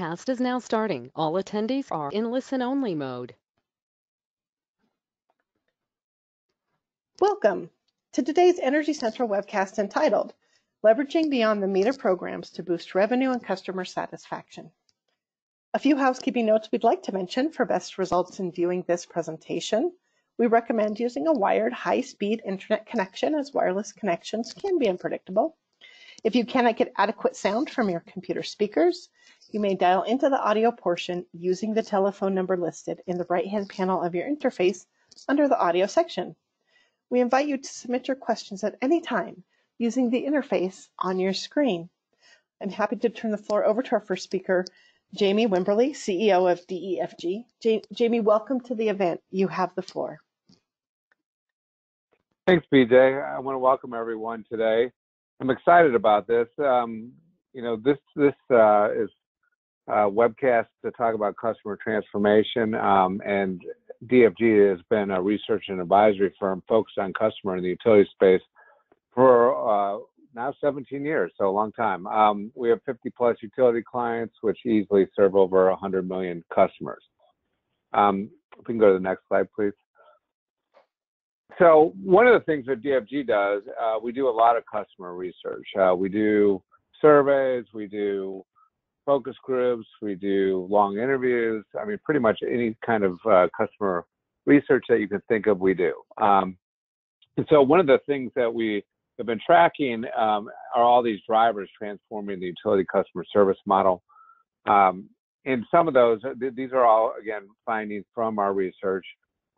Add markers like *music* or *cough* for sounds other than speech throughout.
webcast is now starting. All attendees are in listen-only mode. Welcome to today's Energy Central webcast entitled Leveraging Beyond the Meter Programs to Boost Revenue and Customer Satisfaction. A few housekeeping notes we'd like to mention for best results in viewing this presentation. We recommend using a wired high-speed internet connection as wireless connections can be unpredictable. If you cannot get adequate sound from your computer speakers, you may dial into the audio portion using the telephone number listed in the right-hand panel of your interface under the audio section. We invite you to submit your questions at any time using the interface on your screen. I'm happy to turn the floor over to our first speaker, Jamie Wimberly, CEO of DEFG. Ja- Jamie, welcome to the event. You have the floor. Thanks, BJ. I want to welcome everyone today. I'm excited about this. Um, you know, this this uh, is a webcast to talk about customer transformation, um, and DEFG has been a research and advisory firm focused on customer in the utility space for uh, now 17 years, so a long time. Um, we have 50 plus utility clients, which easily serve over 100 million customers. Um, we can go to the next slide, please. So one of the things that DEFG does, uh, we do a lot of customer research. Uh, we do surveys, we do focus groups, we do long interviews. I mean, pretty much any kind of uh, customer research that you can think of, we do. Um, and so one of the things that we have been tracking um, are all these drivers transforming the utility customer service model. Um, and some of those, th- these are all, again, findings from our research.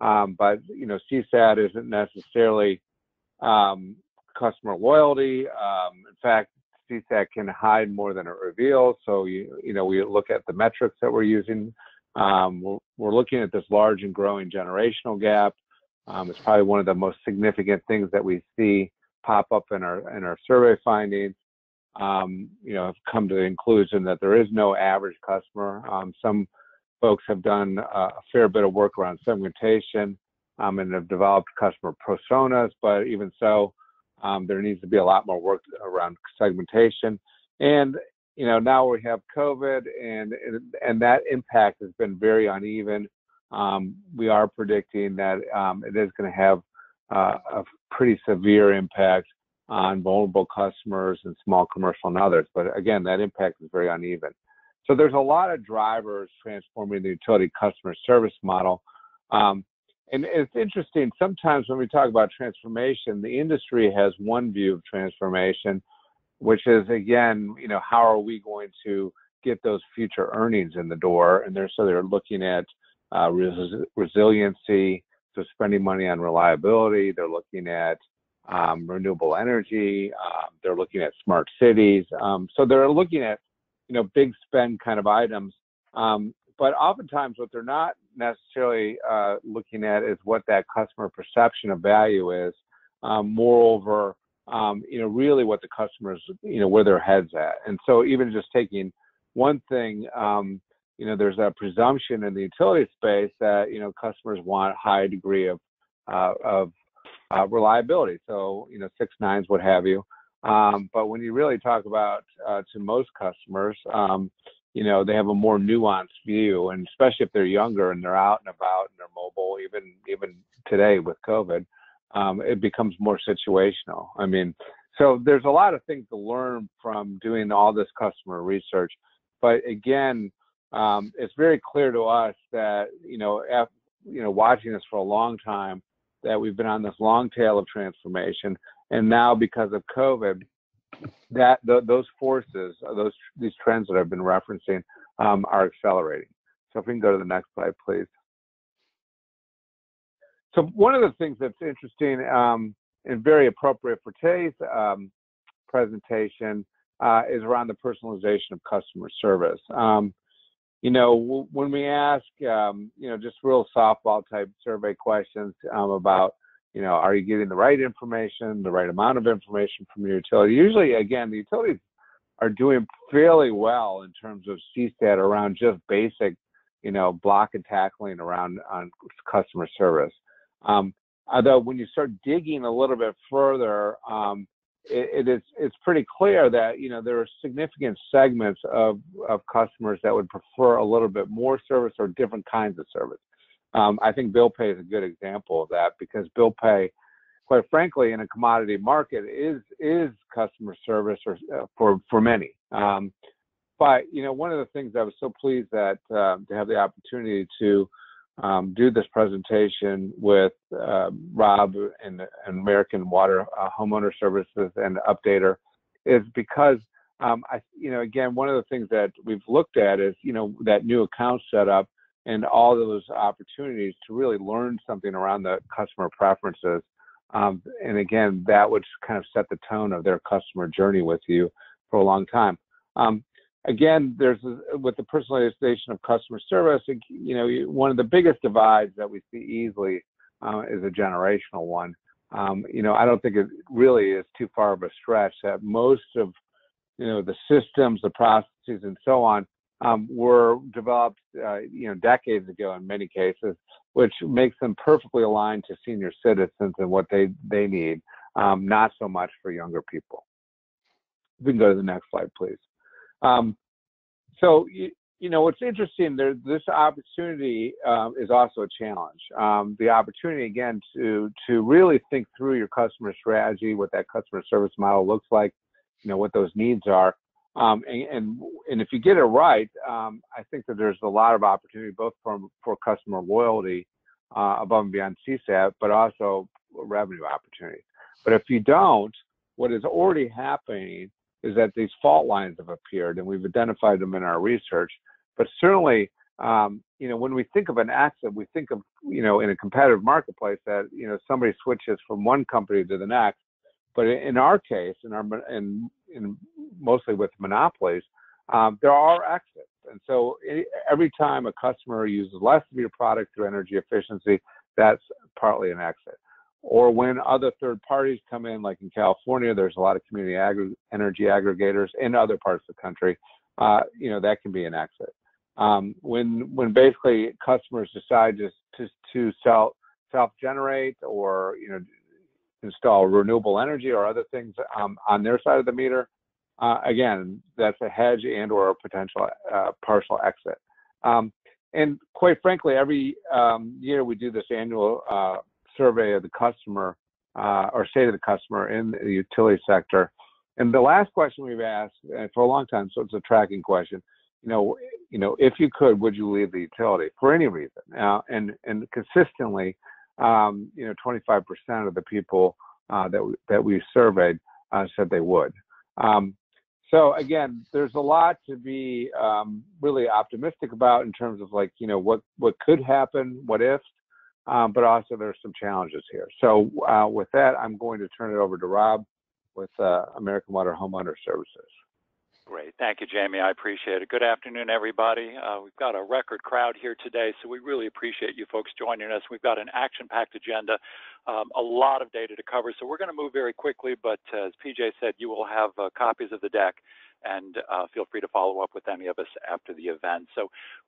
Um, but you know, CSAT isn't necessarily um, customer loyalty. Um, in fact, CSAT can hide more than it reveals. So you you know, we look at the metrics that we're using. Um, we're, we're, looking at this large and growing generational gap. Um, it's probably one of the most significant things that we see pop up in our in our survey findings. Um, you know, have come to the conclusion that there is no average customer. some folks have done a fair bit of work around segmentation um, and have developed customer personas, but even so, um, there needs to be a lot more work around segmentation. And you know, now we have COVID, and and that impact has been very uneven. Um, we are predicting that um, it is going to have uh, a pretty severe impact on vulnerable customers and small commercial and others. But again, that impact is very uneven. So there's a lot of drivers transforming the utility customer service model. Um, and it's interesting, sometimes when we talk about transformation, the industry has one view of transformation, which is again, you know, how are we going to get those future earnings in the door? And they're so they're looking at uh, res- resiliency, so spending money on reliability. They're looking at um, renewable energy. Um, they're looking at smart cities. Um, so they're looking at you know, big spend kind of items. Um, but oftentimes, what they're not necessarily uh, looking at is what that customer perception of value is. Um, moreover, um, you know, really what the customers, you know, where their heads at. And so, even just taking one thing, um, you know, there's a presumption in the utility space that you know customers want high degree of uh, of uh, reliability. So, you know, six nines, what have you. Um, but when you really talk about uh, to most customers, um, you know, they have a more nuanced view, and especially if they're younger and they're out and about and they're mobile, even even today with COVID, um, it becomes more situational. I mean, so there's a lot of things to learn from doing all this customer research. But again, um, it's very clear to us that you know, you know, watching this for a long time, that we've been on this long tail of transformation and now because of COVID, that th- those forces, uh, those these trends that I've been referencing, um, are accelerating. So if we can go to the next slide, please. So one of the things that's interesting um, and very appropriate for today's um, presentation uh, is around the personalization of customer service. Um, you know, when we ask, um, you know, just real softball type survey questions um, about you know, are you getting the right information, the right amount of information from your utility? Usually, again, the utilities are doing fairly well in terms of CSAT around just basic, you know, block and tackling around on customer service. Um, although when you start digging a little bit further, um, it, it is it's pretty clear that you know there are significant segments of of customers that would prefer a little bit more service or different kinds of service. Um, I think bill pay is a good example of that because bill pay, quite frankly, in a commodity market is is customer service or, uh, for for many. Um, but you know, one of the things I was so pleased that uh, to have the opportunity to um, do this presentation with uh, Rob and, American Water uh, Homeowner Services and Updater is because um, I, you know, again, one of the things that we've looked at is, you know, that new account setup and all those opportunities to really learn something around the customer preferences. Um, and again, that would kind of set the tone of their customer journey with you for a long time. Um, again, there's with the personalization of customer service, you know, one of the biggest divides that we see easily uh, is a generational one. Um, you know, I don't think it really is too far of a stretch that most of, you know, the systems, the processes, and so on um, were developed, uh, you know, decades ago in many cases, which makes them perfectly aligned to senior citizens and what they they need, um, not so much for younger people. We can go to the next slide, please. Um, so you, you, know what's interesting there. This opportunity um, is also a challenge. Um, the opportunity again to to really think through your customer strategy, what that customer service model looks like, you know what those needs are, um, and, and, and if you get it right, um, I think that there's a lot of opportunity both for for customer loyalty uh, above and beyond CSAT, but also revenue opportunity. But if you don't, what is already happening is that these fault lines have appeared, and we've identified them in our research. But certainly, um, you know, when we think of an exit, we think of, you know, in a competitive marketplace that, you know, somebody switches from one company to the next. But in our case, in our, in, in mostly with monopolies, um, there are exits. And so every time a customer uses less of your product through energy efficiency, that's partly an exit or when other third parties come in, like in California, there's a lot of community energy aggregators in other parts of the country. Uh, you know that can be an exit. Um, when when basically customers decide just to, to sell self-generate or you know install renewable energy or other things um, on their side of the meter, uh, again that's a hedge and or a potential uh, partial exit. Um, and quite frankly, every um, year we do this annual uh, survey of the customer uh, or state of the customer in the utility sector. And the last question we've asked for a long time, so it's a tracking question. You know, you know, if you could, would you leave the utility for any reason? Uh, and and consistently, um, you know, 25% of the people uh, that that we surveyed uh, said they would. Um, so again, there's a lot to be um, really optimistic about in terms of like, you know, what what could happen, what if, um, but also there's some challenges here. So uh, with that, I'm going to turn it over to Rob with uh, American Water Homeowner Services. Great. Thank you, Jamie. I appreciate it. Good afternoon, everybody. Uh, we've got a record crowd here today, so we really appreciate you folks joining us. We've got an action packed agenda, um, a lot of data to cover, so we're going to move very quickly. But uh, as PJ said, you will have uh, copies of the deck and uh, feel free to follow up with any of us after the event. So,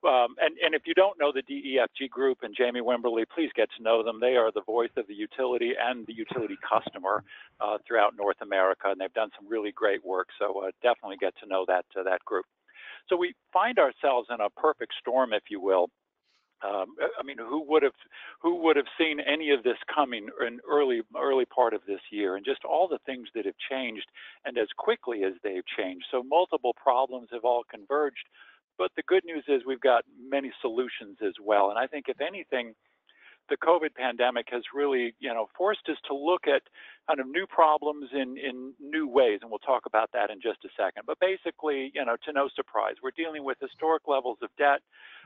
um, and, and if you don't know the DEFG group and Jamie Wimberly, please get to know them. They are the voice of the utility and the utility customer uh, throughout North America, and they've done some really great work. So uh, definitely get to know that, uh, that group. So we find ourselves in a perfect storm, if you will, um, I mean, who would have who would have seen any of this coming in early early part of this year, and just all the things that have changed, and as quickly as they've changed. So multiple problems have all converged. But the good news is we've got many solutions as well. And I think if anything, the COVID pandemic has really, you know, forced us to look at kind of new problems in, in new ways, and we'll talk about that in just a second. But basically, you know, to no surprise, we're dealing with historic levels of debt.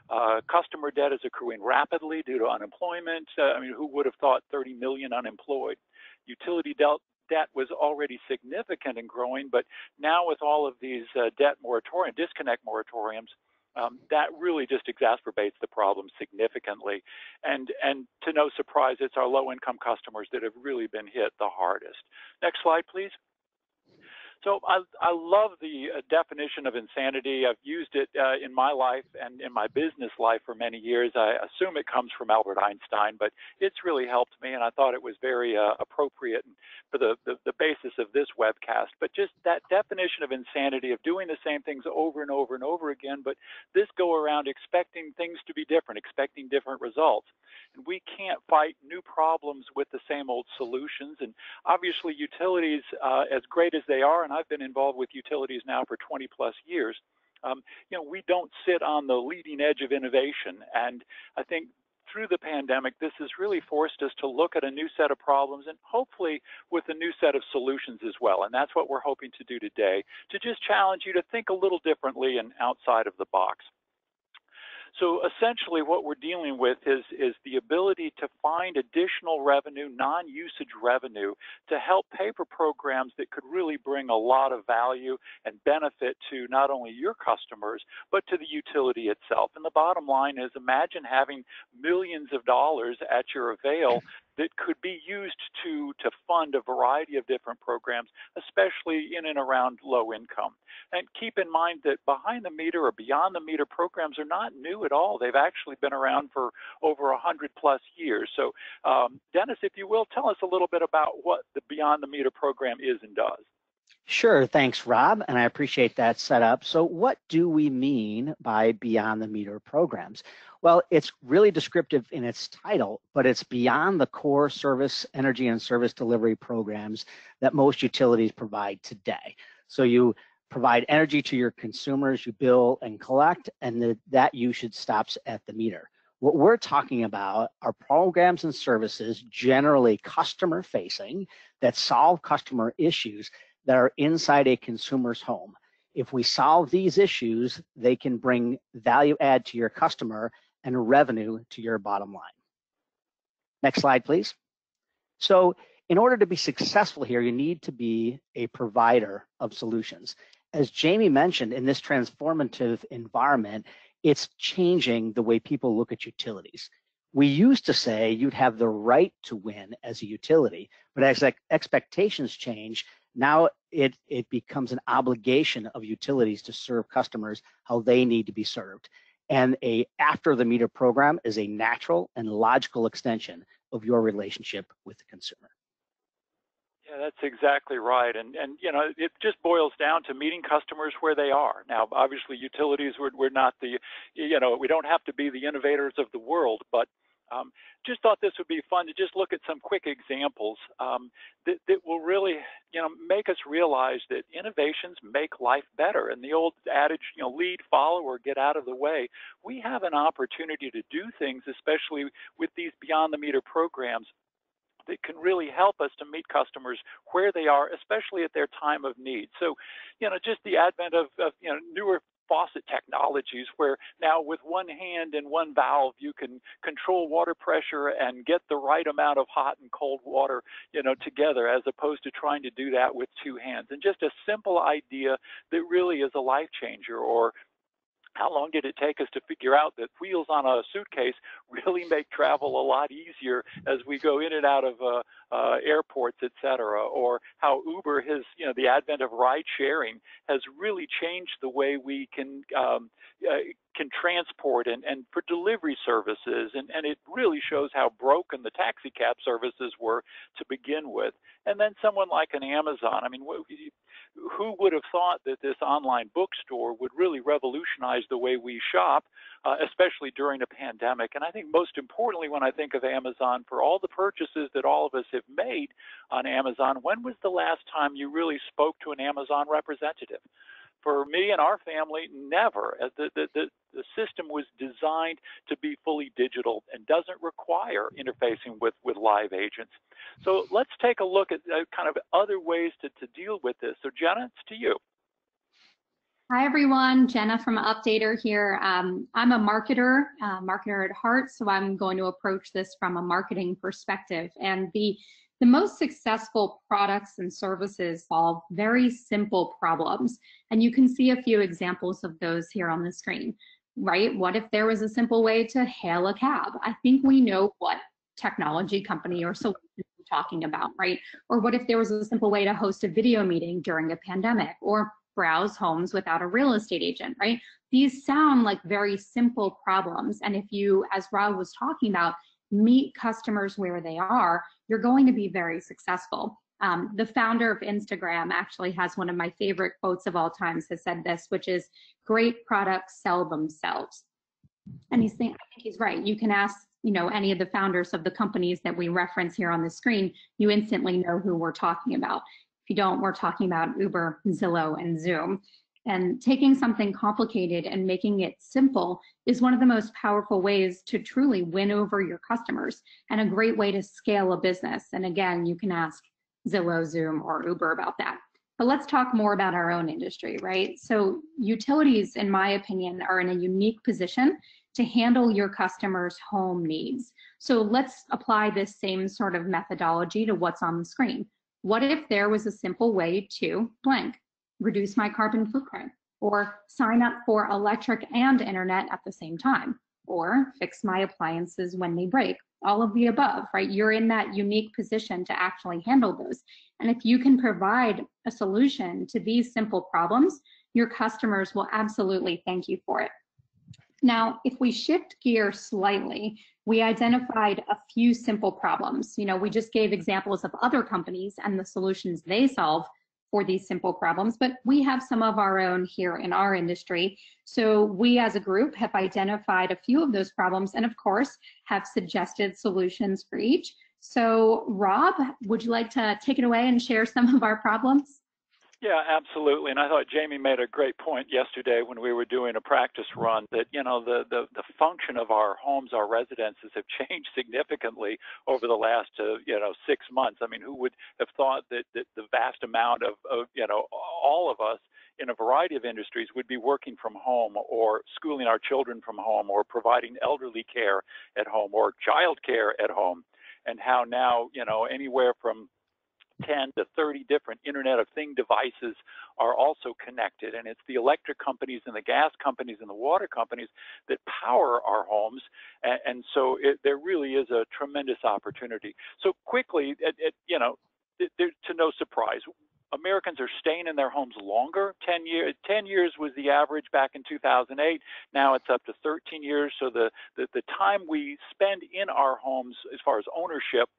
Uh, customer debt is accruing rapidly due to unemployment. Uh, I mean, who would have thought 30 million unemployed? Utility debt, debt was already significant and growing, but now with all of these uh, debt moratorium, disconnect moratoriums, um, that really just exacerbates the problem significantly. And, and to no surprise, it's our low income customers that have really been hit the hardest. Next slide, please. So I, I love the uh, definition of insanity. I've used it uh, in my life and in my business life for many years. I assume it comes from Albert Einstein, but it's really helped me, and I thought it was very uh, appropriate for the, the, the basis of this webcast. But just that definition of insanity of doing the same things over and over and over again, but this go around expecting things to be different, expecting different results. And we can't fight new problems with the same old solutions. And obviously, utilities, uh, as great as they are, and I've been involved with utilities now for 20 plus years. Um, you know, we don't sit on the leading edge of innovation, and I think through the pandemic, this has really forced us to look at a new set of problems and hopefully with a new set of solutions as well. And that's what we're hoping to do today, to just challenge you to think a little differently and outside of the box. So essentially what we're dealing with is, is the ability to find additional revenue, non-usage revenue, to help pay for programs that could really bring a lot of value and benefit to not only your customers, but to the utility itself. And the bottom line is imagine having millions of dollars at your avail that could be used to, to fund a variety of different programs, especially in and around low income. And keep in mind that behind the meter or beyond the meter programs are not new at all. They've actually been around for over 100 plus years. So, um, Dennis, if you will, tell us a little bit about what the beyond the meter program is and does. Sure, thanks, Rob, and I appreciate that setup. So, what do we mean by beyond the meter programs? Well, it's really descriptive in its title, but it's beyond the core service, energy, and service delivery programs that most utilities provide today. So you provide energy to your consumers, you bill and collect, and the, that usage stops at the meter. What we're talking about are programs and services, generally customer facing, that solve customer issues that are inside a consumer's home. If we solve these issues, they can bring value add to your customer and revenue to your bottom line. Next slide, please. So in order to be successful here, you need to be a provider of solutions. As Jamie mentioned, in this transformative environment, it's changing the way people look at utilities. We used to say you'd have the right to win as a utility, but as expectations change, now it, it becomes an obligation of utilities to serve customers how they need to be served and a after the meter program is a natural and logical extension of your relationship with the consumer. Yeah, that's exactly right. And and you know, it just boils down to meeting customers where they are. Now, obviously, utilities we're, we're not the you know we don't have to be the innovators of the world, but um, just thought this would be fun to just look at some quick examples um, that, that will really, you know, make us realize that innovations make life better. And the old adage, you know, lead, follow, or get out of the way. We have an opportunity to do things, especially with these beyond the meter programs, that can really help us to meet customers where they are, especially at their time of need. So, you know, just the advent of, of you know newer faucet technologies where now with one hand and one valve you can control water pressure and get the right amount of hot and cold water you know together as opposed to trying to do that with two hands. And just a simple idea that really is a life changer or how long did it take us to figure out that wheels on a suitcase really make travel a lot easier as we go in and out of uh, uh, airports, et cetera, or how Uber has, you know, the advent of ride sharing has really changed the way we can um, uh, can transport and, and for delivery services. And, and it really shows how broken the taxi cab services were to begin with. And then someone like an Amazon. I mean, who would have thought that this online bookstore would really revolutionize the way we shop, uh, especially during a pandemic? And I think most importantly, when I think of Amazon, for all the purchases that all of us have made on Amazon, when was the last time you really spoke to an Amazon representative? for me and our family, never. Uh, the, the, the, the, system was designed to be fully digital and doesn't require interfacing with, with live agents. So let's take a look at uh, kind of other ways to, to deal with this. So Jenna, it's to you. Hi everyone, Jenna from Updater here. Um, I'm a marketer, uh, marketer at heart, so I'm going to approach this from a marketing perspective. And the the most successful products and services solve very simple problems. And you can see a few examples of those here on the screen, right? What if there was a simple way to hail a cab? I think we know what technology company or solution we're talking about, right? Or what if there was a simple way to host a video meeting during a pandemic or browse homes without a real estate agent, right? These sound like very simple problems. And if you, as Rob was talking about, meet customers where they are, you're going to be very successful. Um, the founder of Instagram actually has one of my favorite quotes of all times has said this, which is great products sell themselves. And he's saying, I think he's right. You can ask, you know, any of the founders of the companies that we reference here on the screen, you instantly know who we're talking about. If you don't, we're talking about Uber, Zillow, and Zoom. And taking something complicated and making it simple is one of the most powerful ways to truly win over your customers and a great way to scale a business. And again, you can ask Zillow, Zoom, or Uber about that. But let's talk more about our own industry, right? So utilities, in my opinion, are in a unique position to handle your customers' home needs. So let's apply this same sort of methodology to what's on the screen. What if there was a simple way to blank, reduce my carbon footprint, or sign up for electric and internet at the same time, or fix my appliances when they break, all of the above, right? You're in that unique position to actually handle those. And if you can provide a solution to these simple problems, your customers will absolutely thank you for it. Now, if we shift gear slightly, we identified a few simple problems. You know, we just gave examples of other companies and the solutions they solve for these simple problems, but we have some of our own here in our industry. So we as a group have identified a few of those problems and of course have suggested solutions for each. So Rob, would you like to take it away and share some of our problems? Yeah, absolutely. And I thought Jamie made a great point yesterday when we were doing a practice run that, you know, the, the, the function of our homes, our residences have *laughs* changed significantly over the last, uh, you know, six months. I mean, who would have thought that, that the vast amount of, of, you know, all of us in a variety of industries would be working from home or schooling our children from home or providing elderly care at home or child care at home and how now, you know, anywhere from 10 to 30 different Internet of Thing devices are also connected. And it's the electric companies and the gas companies and the water companies that power our homes. And, and so it, there really is a tremendous opportunity. So quickly, it, it, you know, to no surprise, Americans are staying in their homes longer. 10 years, 10 years was the average back in 2008. Now it's up to 13 years. So the, the, the time we spend in our homes as far as ownership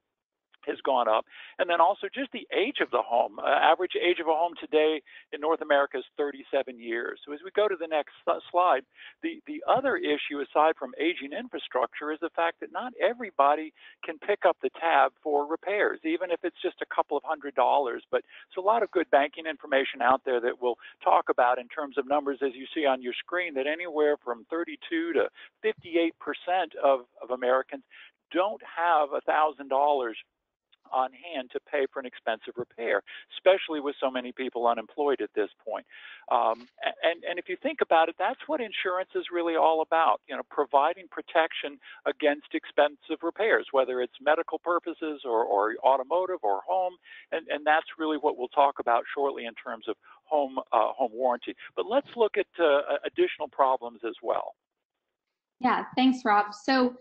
has gone up. And then also just the age of the home. Uh, average age of a home today in North America is 37 years. So as we go to the next slide, the, the other issue aside from aging infrastructure is the fact that not everybody can pick up the tab for repairs, even if it's just a couple of hundred dollars. But there's a lot of good banking information out there that we'll talk about in terms of numbers as you see on your screen that anywhere from 32 to 58 percent of, of Americans don't have a thousand dollars on hand to pay for an expensive repair, especially with so many people unemployed at this point. Um, and, and if you think about it, that's what insurance is really all about, you know, providing protection against expensive repairs, whether it's medical purposes or, or automotive or home. And, and that's really what we'll talk about shortly in terms of home, uh, home warranty. But let's look at uh, additional problems as well. Yeah, thanks, Rob. So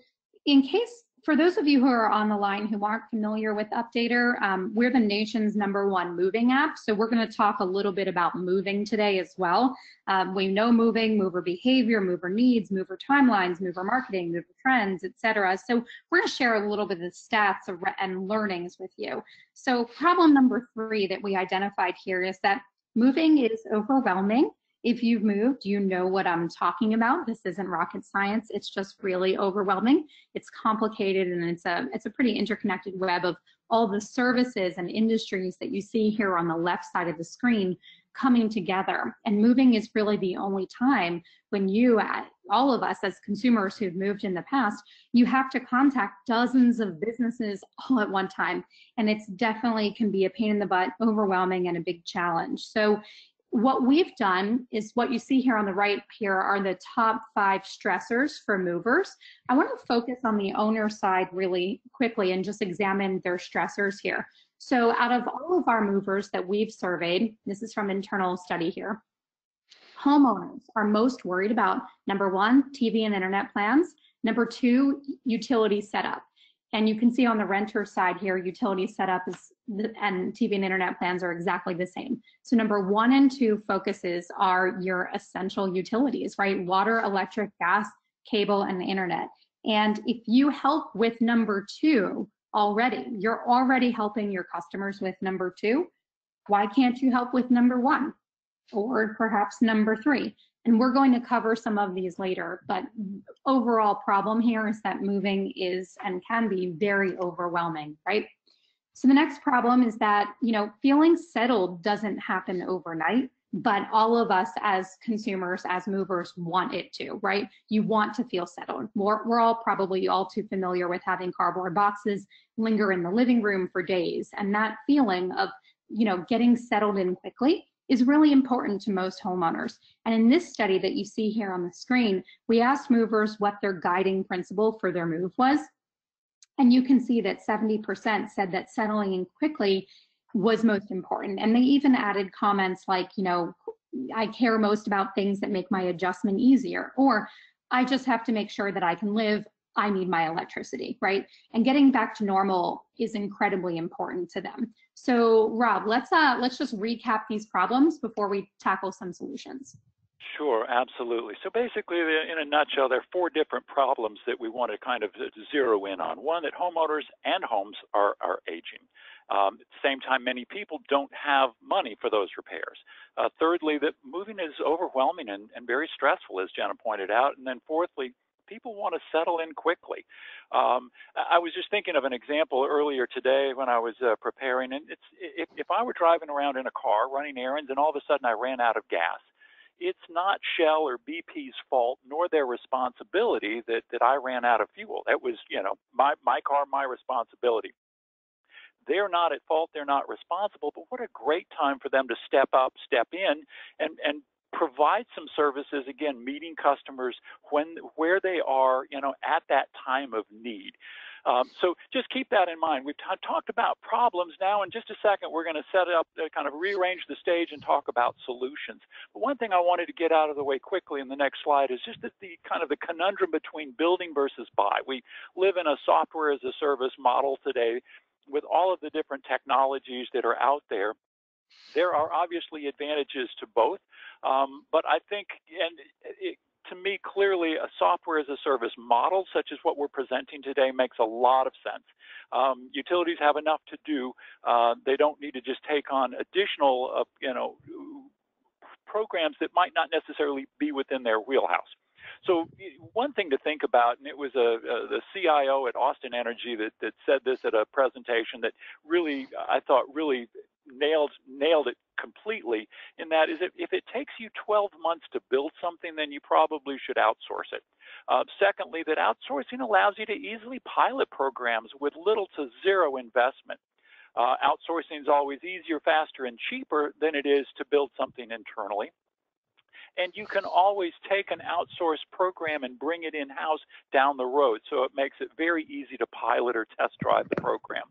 in case for those of you who are on the line who aren't familiar with Updater, um, we're the nation's number one moving app. So we're going to talk a little bit about moving today as well. Um, we know moving, mover behavior, mover needs, mover timelines, mover marketing, mover trends, etc. So we're going to share a little bit of the stats and learnings with you. So problem number three that we identified here is that moving is overwhelming if you've moved, you know what I'm talking about. This isn't rocket science. It's just really overwhelming. It's complicated and it's a it's a pretty interconnected web of all the services and industries that you see here on the left side of the screen coming together. And moving is really the only time when you, uh, all of us as consumers who've moved in the past, you have to contact dozens of businesses all at one time. And it's definitely can be a pain in the butt, overwhelming, and a big challenge. So what we've done is what you see here on the right here are the top five stressors for movers. I want to focus on the owner side really quickly and just examine their stressors here. So out of all of our movers that we've surveyed, this is from internal study here, homeowners are most worried about number one, TV and internet plans, number two, utility setup. And you can see on the renter side here, utility setup is, and TV and internet plans are exactly the same. So number one and two focuses are your essential utilities, right? Water, electric, gas, cable, and the internet. And if you help with number two already, you're already helping your customers with number two. Why can't you help with number one or perhaps number three? And we're going to cover some of these later, but overall problem here is that moving is and can be very overwhelming, right? So the next problem is that, you know, feeling settled doesn't happen overnight, but all of us as consumers, as movers want it to, right? You want to feel settled. We're, we're all probably all too familiar with having cardboard boxes linger in the living room for days. And that feeling of, you know, getting settled in quickly is really important to most homeowners. And in this study that you see here on the screen, we asked movers what their guiding principle for their move was. And you can see that 70% said that settling in quickly was most important. And they even added comments like, you know, I care most about things that make my adjustment easier, or I just have to make sure that I can live. I need my electricity, right? And getting back to normal is incredibly important to them. So Rob, let's uh, let's just recap these problems before we tackle some solutions. Sure, absolutely. So basically, in a nutshell, there are four different problems that we want to kind of zero in on. One, that homeowners and homes are, are aging. Um, at the same time, many people don't have money for those repairs. Uh, thirdly, that moving is overwhelming and, and very stressful, as Jenna pointed out. And then fourthly, people want to settle in quickly. Um, I was just thinking of an example earlier today when I was uh, preparing, and it's if, if I were driving around in a car running errands and all of a sudden I ran out of gas, it's not Shell or BP's fault nor their responsibility that that I ran out of fuel. That was, you know, my my car, my responsibility. They're not at fault, they're not responsible, but what a great time for them to step up, step in and and provide some services again meeting customers when where they are you know at that time of need. Um, so just keep that in mind. We've talked about problems now. In just a second we're going to set up uh, kind of rearrange the stage and talk about solutions. But one thing i wanted to get out of the way quickly in the next slide is just that the kind of the conundrum between building versus buy. We live in a software as a service model today with all of the different technologies that are out there there are obviously advantages to both, um, but I think, and it, to me, clearly, a software as a service model, such as what we're presenting today, makes a lot of sense. Um, utilities have enough to do; uh, they don't need to just take on additional, uh, you know, programs that might not necessarily be within their wheelhouse. So one thing to think about, and it was a, a, the CIO at Austin Energy that, that said this at a presentation that really, I thought, really nailed nailed it completely in that is if, if it takes you 12 months to build something then you probably should outsource it. Uh, secondly that outsourcing allows you to easily pilot programs with little to zero investment. Uh, outsourcing is always easier faster and cheaper than it is to build something internally. And you can always take an outsourced program and bring it in-house down the road so it makes it very easy to pilot or test drive the program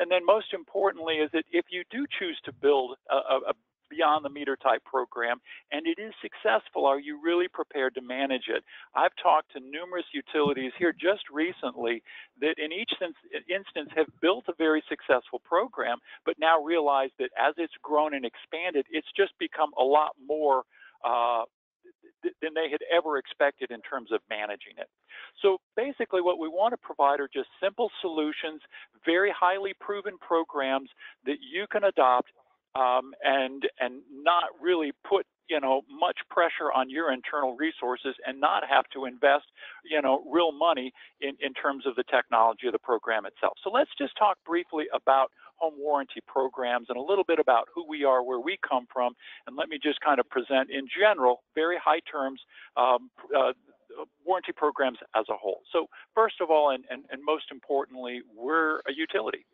and then most importantly is that if you do choose to build a, a beyond the meter type program and it is successful, are you really prepared to manage it? I've talked to numerous utilities here just recently that in each instance have built a very successful program, but now realize that as it's grown and expanded, it's just become a lot more uh, than they had ever expected in terms of managing it. So basically what we want to provide are just simple solutions, very highly proven programs that you can adopt um, and and not really put you know much pressure on your internal resources and not have to invest you know real money in, in terms of the technology of the program itself. So let's just talk briefly about home warranty programs and a little bit about who we are, where we come from, and let me just kind of present in general, very high terms, um, uh, warranty programs as a whole. So first of all, and, and, and most importantly, we're a utility.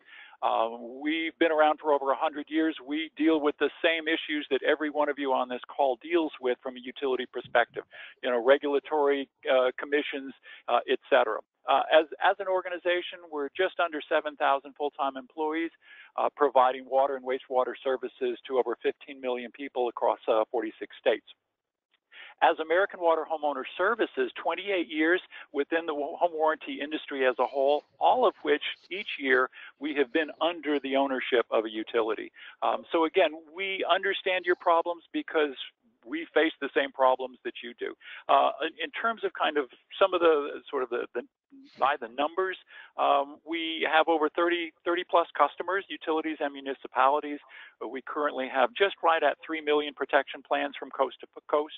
Um, we've been around for over 100 years. We deal with the same issues that every one of you on this call deals with from a utility perspective, you know, regulatory uh, commissions, uh, et cetera. Uh, as, as an organization, we're just under 7,000 full-time employees, uh, providing water and wastewater services to over 15 million people across uh, 46 states. As American Water Homeowner Services, 28 years within the home warranty industry as a whole, all of which each year we have been under the ownership of a utility. Um, so again, we understand your problems because we face the same problems that you do. Uh, in terms of kind of some of the sort of the, the by the numbers, um, we have over 30, 30 plus customers, utilities and municipalities. We currently have just right at 3 million protection plans from coast to coast.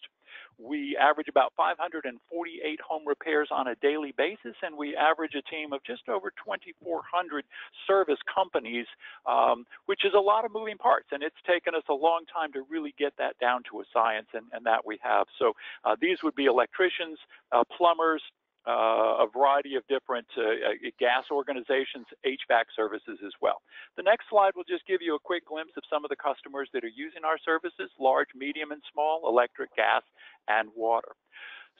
We average about 548 home repairs on a daily basis, and we average a team of just over 2,400 service companies, um, which is a lot of moving parts. And it's taken us a long time to really get that down to a science, and, and that we have. So uh, these would be electricians, uh, plumbers, uh, a variety of different uh, uh gas organizations, HVAC services as well. The next slide will just give you a quick glimpse of some of the customers that are using our services, large, medium, and small, electric, gas, and water.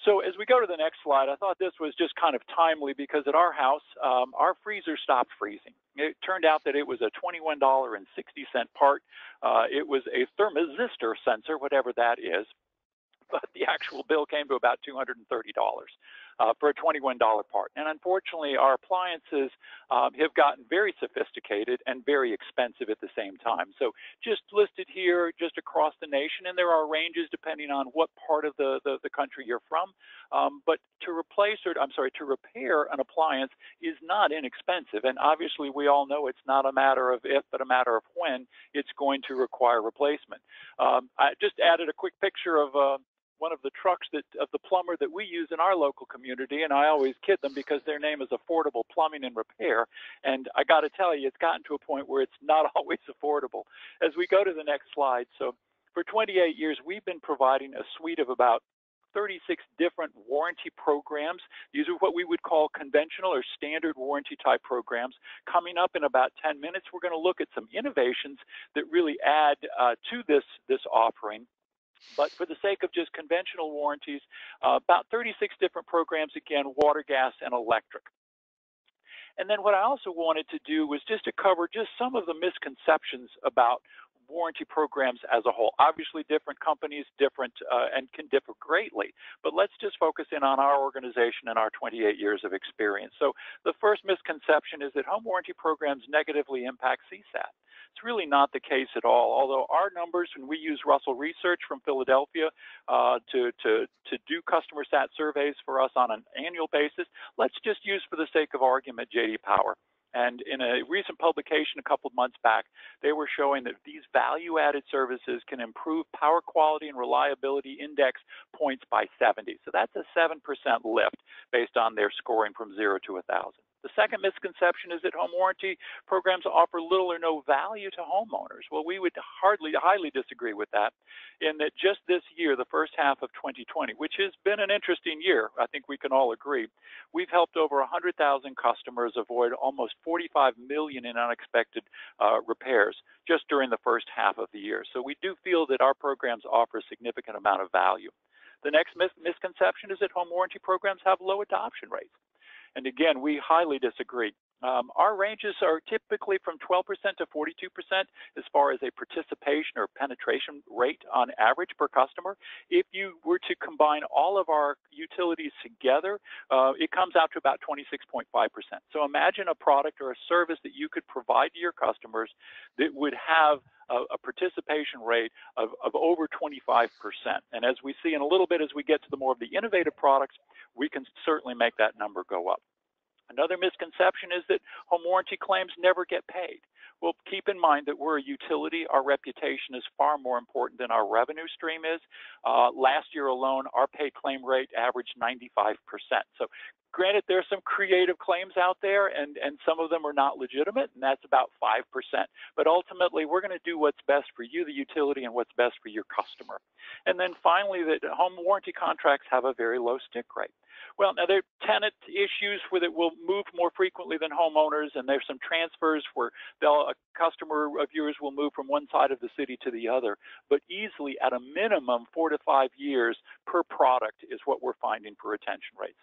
So as we go to the next slide, I thought this was just kind of timely because at our house, um, our freezer stopped freezing. It turned out that it was a $21.60 part. Uh, it was a thermistor sensor, whatever that is, but the actual bill came to about $230 uh, for a $21 part. And unfortunately, our appliances um, have gotten very sophisticated and very expensive at the same time. So just listed here, just across the nation, and there are ranges depending on what part of the, the, the country you're from. Um, but to replace or, I'm sorry, to repair an appliance is not inexpensive. And obviously, we all know it's not a matter of if, but a matter of when it's going to require replacement. Um, I just added a quick picture of uh, one of the trucks that of the plumber that we use in our local community, and I always kid them because their name is Affordable Plumbing and Repair. And I got to tell you, it's gotten to a point where it's not *laughs* always affordable. As we go to the next slide, so for 28 years, we've been providing a suite of about 36 different warranty programs. These are what we would call conventional or standard warranty type programs. Coming up in about 10 minutes, we're going to look at some innovations that really add uh, to this, this offering. But for the sake of just conventional warranties, uh, about 36 different programs, again, water, gas, and electric. And then what I also wanted to do was just to cover just some of the misconceptions about warranty programs as a whole. Obviously, different companies, different uh, and can differ greatly. But let's just focus in on our organization and our 28 years of experience. So the first misconception is that home warranty programs negatively impact CSAT. It's really not the case at all. Although our numbers, when we use Russell Research from Philadelphia uh, to, to, to do customer sat surveys for us on an annual basis, let's just use for the sake of argument JD Power. And in a recent publication a couple of months back, they were showing that these value added services can improve power quality and reliability index points by 70. So that's a 7% lift based on their scoring from zero to 1,000. The second misconception is that home warranty programs offer little or no value to homeowners. Well, we would hardly, highly disagree with that in that just this year, the first half of 2020, which has been an interesting year, I think we can all agree, we've helped over 100,000 customers avoid almost 45 million in unexpected uh, repairs just during the first half of the year. So we do feel that our programs offer a significant amount of value. The next mis misconception is that home warranty programs have low adoption rates. And again, we highly disagree. Um, our ranges are typically from 12% to 42% as far as a participation or penetration rate on average per customer. If you were to combine all of our utilities together, uh, it comes out to about 26.5%. So imagine a product or a service that you could provide to your customers that would have a, participation rate of, of over 25%. And as we see in a little bit as we get to the more of the innovative products, we can certainly make that number go up. Another misconception is that home warranty claims never get paid. Well, keep in mind that we're a utility. Our reputation is far more important than our revenue stream is. Uh, last year alone, our paid claim rate averaged 95%. Granted, there's some creative claims out there and, and some of them are not legitimate, and that's about 5%. But ultimately, we're going to do what's best for you, the utility, and what's best for your customer. And then finally, that home warranty contracts have a very low stick rate. Well, now there are tenant issues where it will move more frequently than homeowners, and there's some transfers where a customer of yours will move from one side of the city to the other. But easily, at a minimum, four to five years per product is what we're finding for retention rates.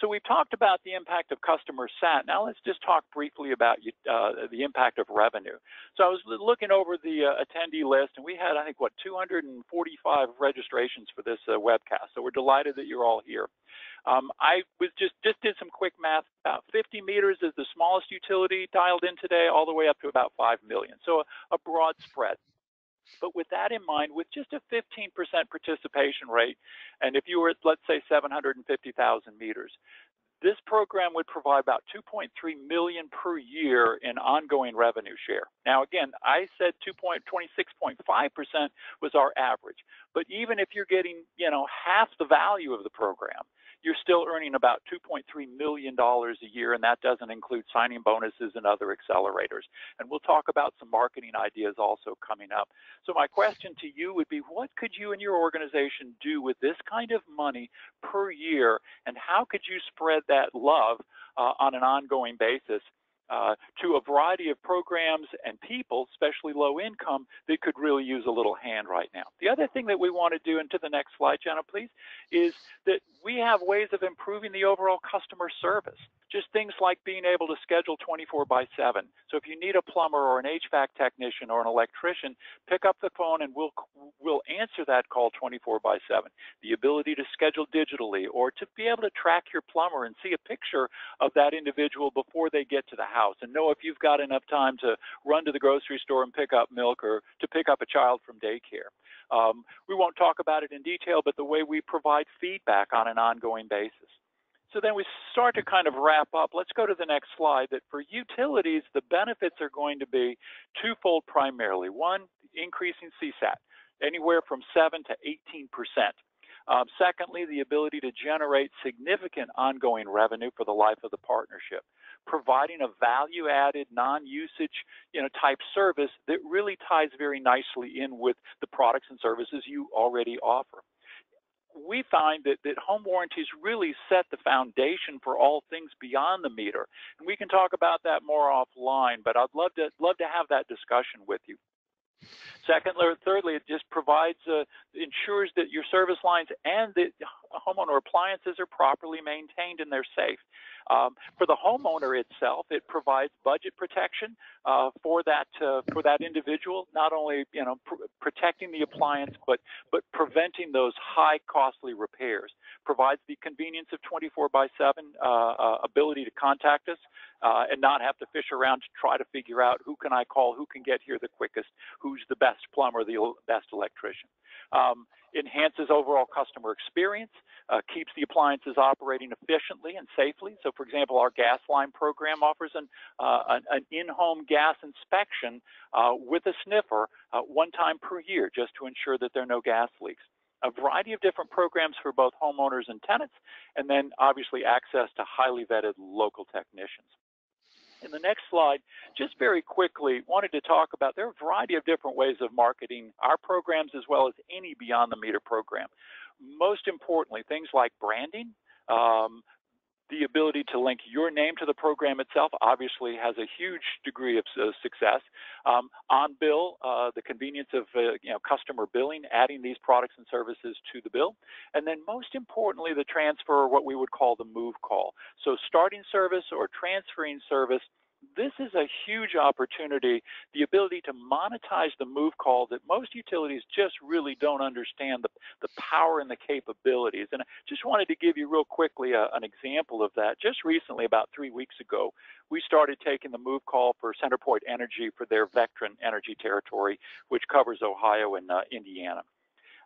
So we've talked about the impact of customer sat. Now let's just talk briefly about uh, the impact of revenue. So I was looking over the uh, attendee list, and we had, I think, what 245 registrations for this uh, webcast. So we're delighted that you're all here. Um, I was just just did some quick math. About 50 meters is the smallest utility dialed in today, all the way up to about 5 million. So a, a broad spread. But with that in mind, with just a 15% participation rate, and if you were at, let's say, 750,000 meters, this program would provide about 2.3 million per year in ongoing revenue share. Now, again, I said 2.26.5% was our average, but even if you're getting, you know, half the value of the program, you're still earning about $2.3 million a year, and that doesn't include signing bonuses and other accelerators. And we'll talk about some marketing ideas also coming up. So my question to you would be, what could you and your organization do with this kind of money per year, and how could you spread that love uh, on an ongoing basis uh, to a variety of programs and people, especially low income, that could really use a little hand right now. The other thing that we want to do, and to the next slide, Jenna, please, is that we have ways of improving the overall customer service. Just things like being able to schedule 24 by 7. So if you need a plumber or an HVAC technician or an electrician, pick up the phone and we'll we'll answer that call 24 by 7. The ability to schedule digitally or to be able to track your plumber and see a picture of that individual before they get to the house and know if you've got enough time to run to the grocery store and pick up milk or to pick up a child from daycare. Um, we won't talk about it in detail, but the way we provide feedback on an ongoing basis. So then we start to kind of wrap up. Let's go to the next slide that for utilities, the benefits are going to be twofold primarily. One, increasing CSAT, anywhere from 7 to 18%. Um, secondly, the ability to generate significant ongoing revenue for the life of the partnership, providing a value-added, non-usage, you know, type service that really ties very nicely in with the products and services you already offer we find that, that home warranties really set the foundation for all things beyond the meter. And we can talk about that more offline, but I'd love to love to have that discussion with you. Secondly, or thirdly, it just provides, uh, ensures that your service lines and the homeowner appliances are properly maintained and they're safe. Um, for the homeowner itself, it provides budget protection uh, for that uh, for that individual. Not only you know pr protecting the appliance, but but preventing those high costly repairs. Provides the convenience of 24 by 7 uh, uh, ability to contact us uh, and not have to fish around to try to figure out who can I call, who can get here the quickest, who's the best plumber, the best electrician. Um, enhances overall customer experience, uh, keeps the appliances operating efficiently and safely. So, for example, our gas line program offers an, uh, an, an in-home gas inspection uh, with a sniffer uh, one time per year just to ensure that there are no gas leaks. A variety of different programs for both homeowners and tenants, and then obviously access to highly vetted local technicians. In the next slide, just very quickly, wanted to talk about there are a variety of different ways of marketing our programs as well as any beyond the meter program. Most importantly, things like branding, um, the ability to link your name to the program itself obviously has a huge degree of uh, success. Um, on bill, uh, the convenience of uh, you know customer billing, adding these products and services to the bill, and then most importantly, the transfer, what we would call the move call. So starting service or transferring service this is a huge opportunity, the ability to monetize the move call that most utilities just really don't understand the, the power and the capabilities. And I just wanted to give you real quickly a, an example of that. Just recently, about three weeks ago, we started taking the move call for CenterPoint Energy for their Vectren Energy territory, which covers Ohio and uh, Indiana.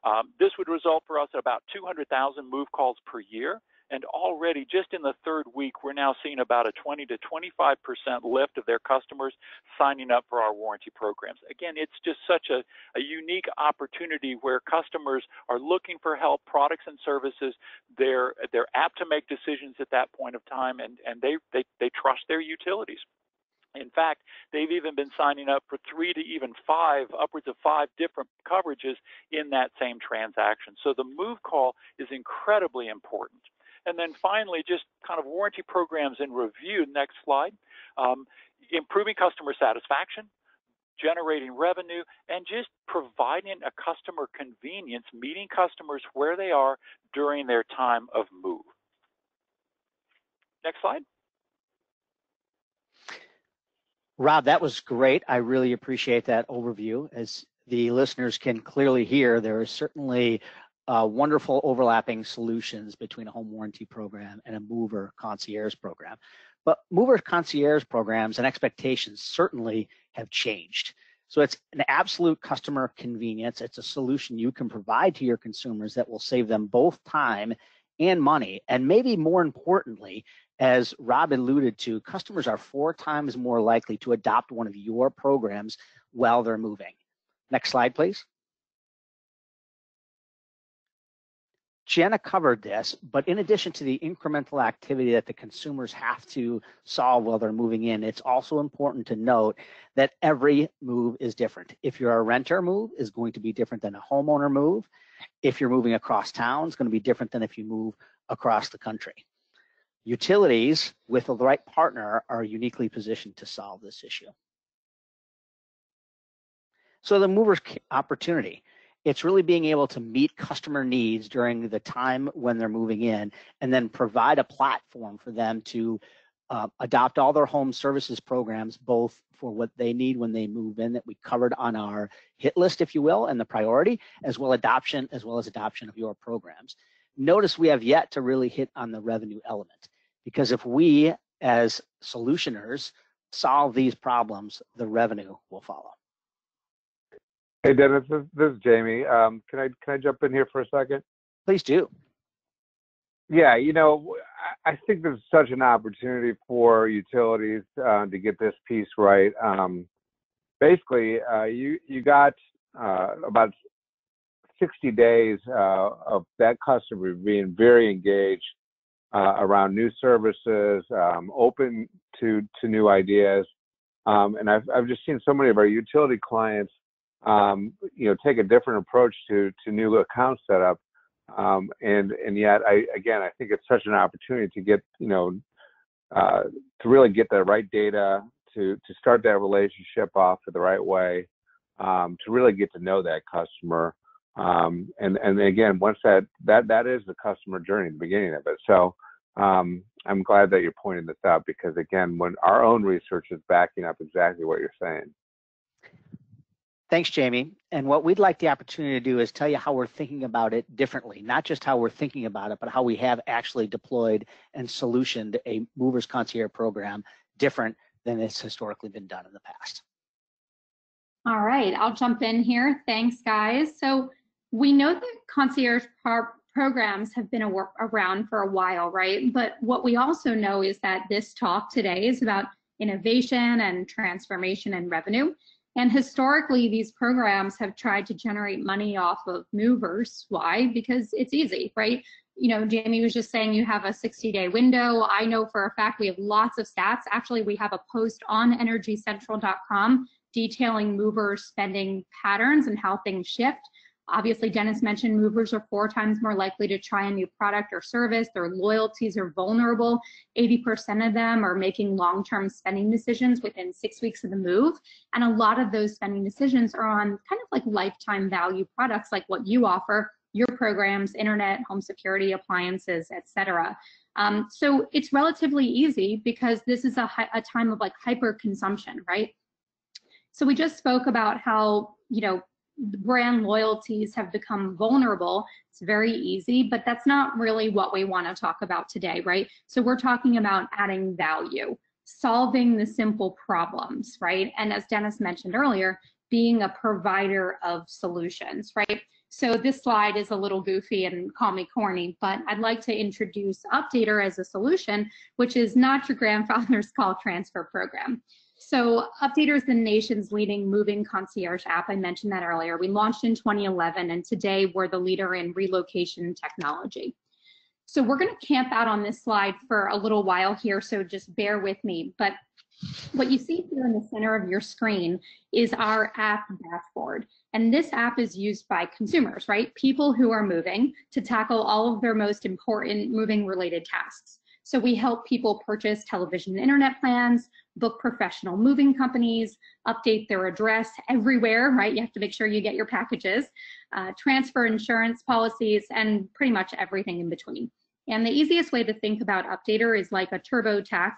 Um, this would result for us at about 200,000 move calls per year. And already, just in the third week, we're now seeing about a 20 to 25% lift of their customers signing up for our warranty programs. Again, it's just such a, a unique opportunity where customers are looking for help, products and services. They're, they're apt to make decisions at that point of time, and, and they, they, they trust their utilities. In fact, they've even been signing up for three to even five, upwards of five different coverages in that same transaction. So the move call is incredibly important. And then finally, just kind of warranty programs in review. Next slide. Um, improving customer satisfaction, generating revenue, and just providing a customer convenience, meeting customers where they are during their time of move. Next slide. Rob, that was great. I really appreciate that overview. As the listeners can clearly hear, there is certainly uh, wonderful overlapping solutions between a home warranty program and a mover concierge program. But mover concierge programs and expectations certainly have changed. So it's an absolute customer convenience. It's a solution you can provide to your consumers that will save them both time and money. And maybe more importantly, as Rob alluded to, customers are four times more likely to adopt one of your programs while they're moving. Next slide, please. Jenna covered this, but in addition to the incremental activity that the consumers have to solve while they're moving in, it's also important to note that every move is different. If you're a renter move is going to be different than a homeowner move. If you're moving across town, it's going to be different than if you move across the country. Utilities with the right partner are uniquely positioned to solve this issue. So the mover's opportunity it's really being able to meet customer needs during the time when they're moving in and then provide a platform for them to uh, adopt all their home services programs, both for what they need when they move in that we covered on our hit list, if you will, and the priority, as well adoption, as well as adoption of your programs. Notice we have yet to really hit on the revenue element because if we as solutioners solve these problems, the revenue will follow. Hey, Dennis, this, this is Jamie. Um, can I can I jump in here for a second? Please do. Yeah, you know, I think there's such an opportunity for utilities uh, to get this piece right. Um, basically, uh, you you got uh, about 60 days uh, of that customer being very engaged uh, around new services, um, open to to new ideas, um, and I've I've just seen so many of our utility clients um, you know, take a different approach to to new account setup. Um, and and yet, I again, I think it's such an opportunity to get you know uh, to really get the right data to to start that relationship off the right way, um, to really get to know that customer. Um, and and again, once that that that is the customer journey, the beginning of it. So um, I'm glad that you're pointing this out because again, when our own research is backing up exactly what you're saying. Thanks, Jamie. And what we'd like the opportunity to do is tell you how we're thinking about it differently, not just how we're thinking about it, but how we have actually deployed and solutioned a movers concierge program different than it's historically been done in the past. All right, I'll jump in here. Thanks, guys. So we know that concierge programs have been around for a while, right? But what we also know is that this talk today is about innovation and transformation and revenue. And historically, these programs have tried to generate money off of movers. Why? Because it's easy, right? You know, Jamie was just saying you have a 60 day window. I know for a fact we have lots of stats. Actually, we have a post on energycentral.com detailing movers spending patterns and how things shift. Obviously, Dennis mentioned movers are four times more likely to try a new product or service. Their loyalties are vulnerable. 80% of them are making long term spending decisions within six weeks of the move. And a lot of those spending decisions are on kind of like lifetime value products like what you offer, your programs, internet, home security, appliances, etc. Um, so it's relatively easy because this is a, a time of like hyper consumption, right? So we just spoke about how, you know, brand loyalties have become vulnerable. It's very easy, but that's not really what we want to talk about today, right? So we're talking about adding value, solving the simple problems, right? And as Dennis mentioned earlier, being a provider of solutions, right? So this slide is a little goofy and call me corny, but I'd like to introduce Updater as a solution, which is not your grandfather's *laughs* call transfer program. So Updater is the nation's leading moving concierge app. I mentioned that earlier. We launched in 2011, and today we're the leader in relocation technology. So we're going to camp out on this slide for a little while here, so just bear with me. But what you see here in the center of your screen is our app dashboard. And this app is used by consumers, right? People who are moving to tackle all of their most important moving related tasks. So we help people purchase television and internet plans, book professional moving companies, update their address everywhere, right? You have to make sure you get your packages, uh, transfer insurance policies, and pretty much everything in between. And the easiest way to think about Updater is like a TurboTax,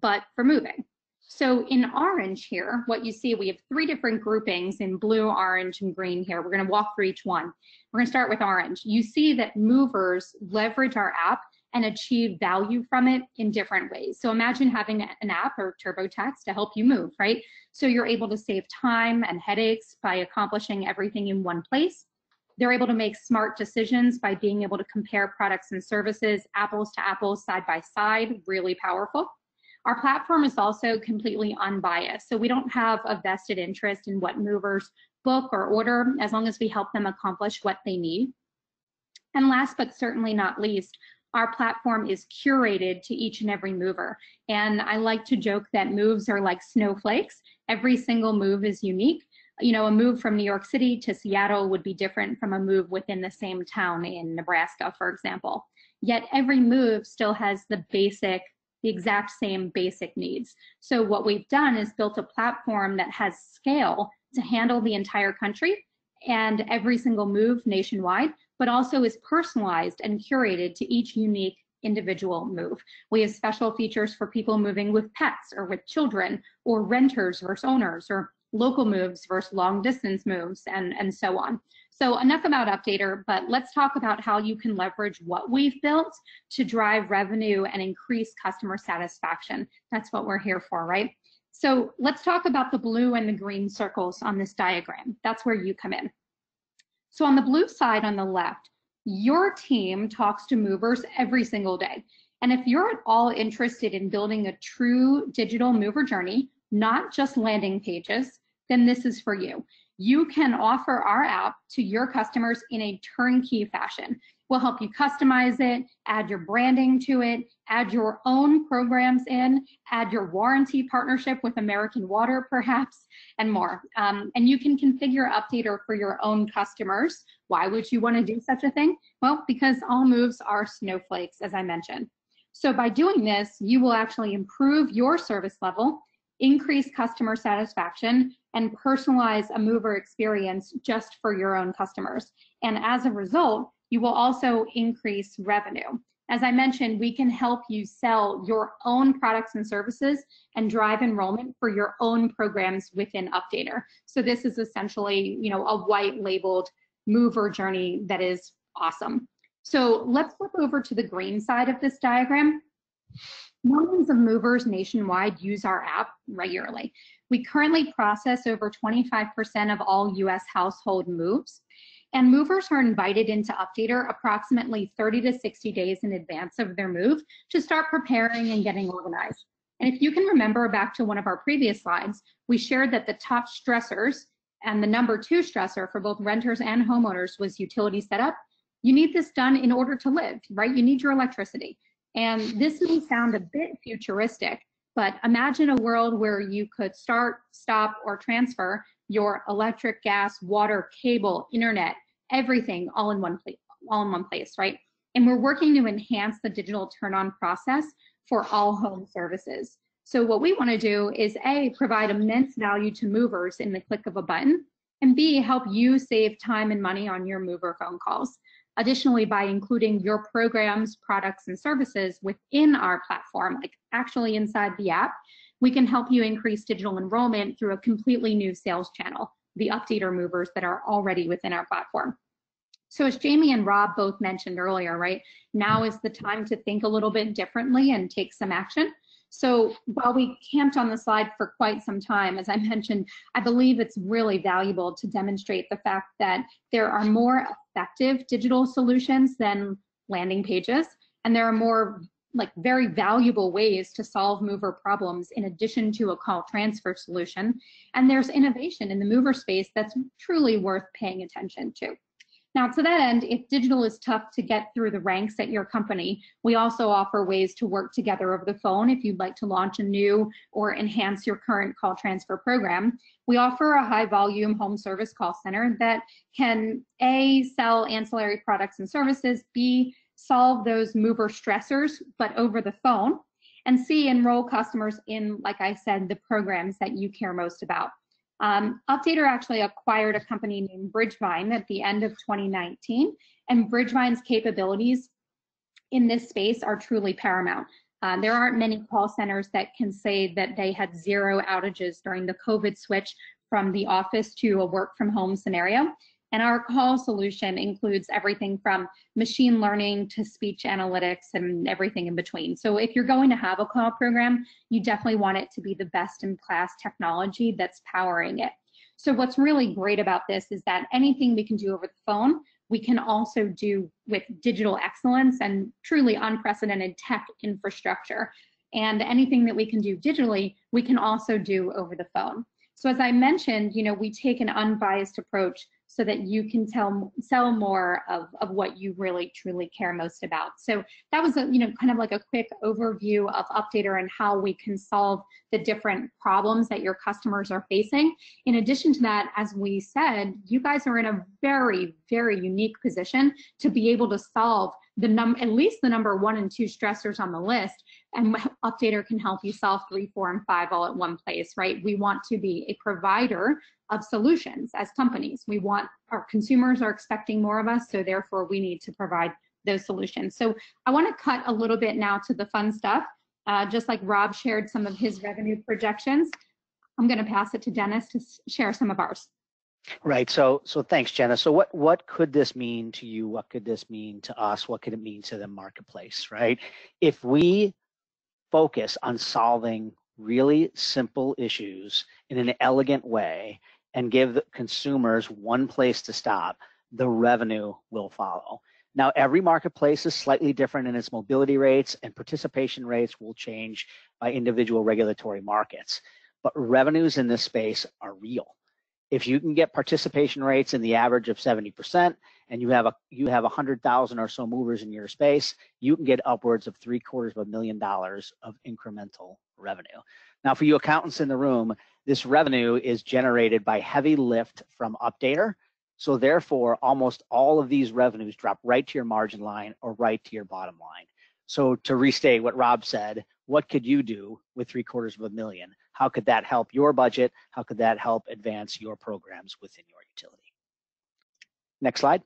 but for moving. So in orange here, what you see, we have three different groupings in blue, orange, and green here. We're gonna walk through each one. We're gonna start with orange. You see that movers leverage our app and achieve value from it in different ways. So imagine having an app or TurboTax to help you move, right? So you're able to save time and headaches by accomplishing everything in one place. They're able to make smart decisions by being able to compare products and services, apples to apples, side by side, really powerful. Our platform is also completely unbiased. So we don't have a vested interest in what movers book or order as long as we help them accomplish what they need. And last but certainly not least, our platform is curated to each and every mover. And I like to joke that moves are like snowflakes. Every single move is unique. You know, a move from New York City to Seattle would be different from a move within the same town in Nebraska, for example. Yet every move still has the basic the exact same basic needs. So what we've done is built a platform that has scale to handle the entire country and every single move nationwide, but also is personalized and curated to each unique individual move. We have special features for people moving with pets or with children or renters versus owners or local moves versus long distance moves and, and so on. So enough about Updater, but let's talk about how you can leverage what we've built to drive revenue and increase customer satisfaction. That's what we're here for, right? So let's talk about the blue and the green circles on this diagram. That's where you come in. So on the blue side on the left, your team talks to movers every single day. And if you're at all interested in building a true digital mover journey, not just landing pages, then this is for you you can offer our app to your customers in a turnkey fashion. We'll help you customize it, add your branding to it, add your own programs in, add your warranty partnership with American Water, perhaps, and more. Um, and you can configure Updater for your own customers. Why would you want to do such a thing? Well, because all moves are snowflakes, as I mentioned. So by doing this, you will actually improve your service level increase customer satisfaction, and personalize a mover experience just for your own customers. And as a result, you will also increase revenue. As I mentioned, we can help you sell your own products and services and drive enrollment for your own programs within Updater. So this is essentially, you know, a white labeled mover journey that is awesome. So let's flip over to the green side of this diagram. Millions of movers nationwide use our app regularly. We currently process over 25% of all US household moves, and movers are invited into Updater approximately 30 to 60 days in advance of their move to start preparing and getting organized. And if you can remember back to one of our previous slides, we shared that the top stressors and the number two stressor for both renters and homeowners was utility setup. You need this done in order to live, right? You need your electricity. And this may sound a bit futuristic, but imagine a world where you could start, stop, or transfer your electric, gas, water, cable, internet, everything all in one place, all in one place, right? And we're working to enhance the digital turn on process for all home services. So what we want to do is A, provide immense value to movers in the click of a button, and B, help you save time and money on your mover phone calls. Additionally, by including your programs, products, and services within our platform, like actually inside the app, we can help you increase digital enrollment through a completely new sales channel, the updater movers that are already within our platform. So as Jamie and Rob both mentioned earlier, right, now is the time to think a little bit differently and take some action. So while we camped on the slide for quite some time, as I *laughs* mentioned, I believe it's really valuable to demonstrate the fact that there are more effective digital solutions than landing pages, and there are more like very valuable ways to solve mover problems in addition to a call transfer solution. And there's innovation in the mover space that's truly worth paying attention to. Now, to that end, if digital is tough to get through the ranks at your company, we also offer ways to work together over the phone if you'd like to launch a new or enhance your current call transfer program. We offer a high volume home service call center that can A, sell ancillary products and services, B, solve those mover stressors, but over the phone, and C, enroll customers in, like I said, the programs that you care most about. Um, Updater actually acquired a company named Bridgevine at the end of 2019, and Bridgevine's capabilities in this space are truly paramount. Uh, there aren't many call centers that can say that they had zero outages during the COVID switch from the office to a work from home scenario. And our call solution includes everything from machine learning to speech analytics and everything in between. So if you're going to have a call program, you definitely want it to be the best in class technology that's powering it. So what's really great about this is that anything we can do over the phone, we can also do with digital excellence and truly unprecedented tech infrastructure. And anything that we can do digitally, we can also do over the phone. So as I mentioned, you know, we take an unbiased approach so that you can tell sell more of, of what you really truly care most about. So that was a you know kind of like a quick overview of Updater and how we can solve the different problems that your customers are facing. In addition to that, as we said, you guys are in a very, very unique position to be able to solve the num at least the number one and two stressors on the list and *laughs* updater can help you solve three four and five all at one place right we want to be a provider of solutions as companies we want our consumers are expecting more of us so therefore we need to provide those solutions so i want to cut a little bit now to the fun stuff uh, just like rob shared some of his revenue projections i'm going to pass it to dennis to share some of ours Right. So so thanks, Jenna. So what what could this mean to you? What could this mean to us? What could it mean to the marketplace? Right. If we focus on solving really simple issues in an elegant way and give consumers one place to stop, the revenue will follow. Now, every marketplace is slightly different in its mobility rates and participation rates will change by individual regulatory markets. But revenues in this space are real if you can get participation rates in the average of 70% and you have a you have 100,000 or so movers in your space, you can get upwards of three quarters of a million dollars of incremental revenue. Now, for you accountants in the room, this revenue is generated by heavy lift from Updater. So therefore, almost all of these revenues drop right to your margin line or right to your bottom line. So to restate what Rob said, what could you do with three quarters of a million? How could that help your budget? How could that help advance your programs within your utility? Next slide.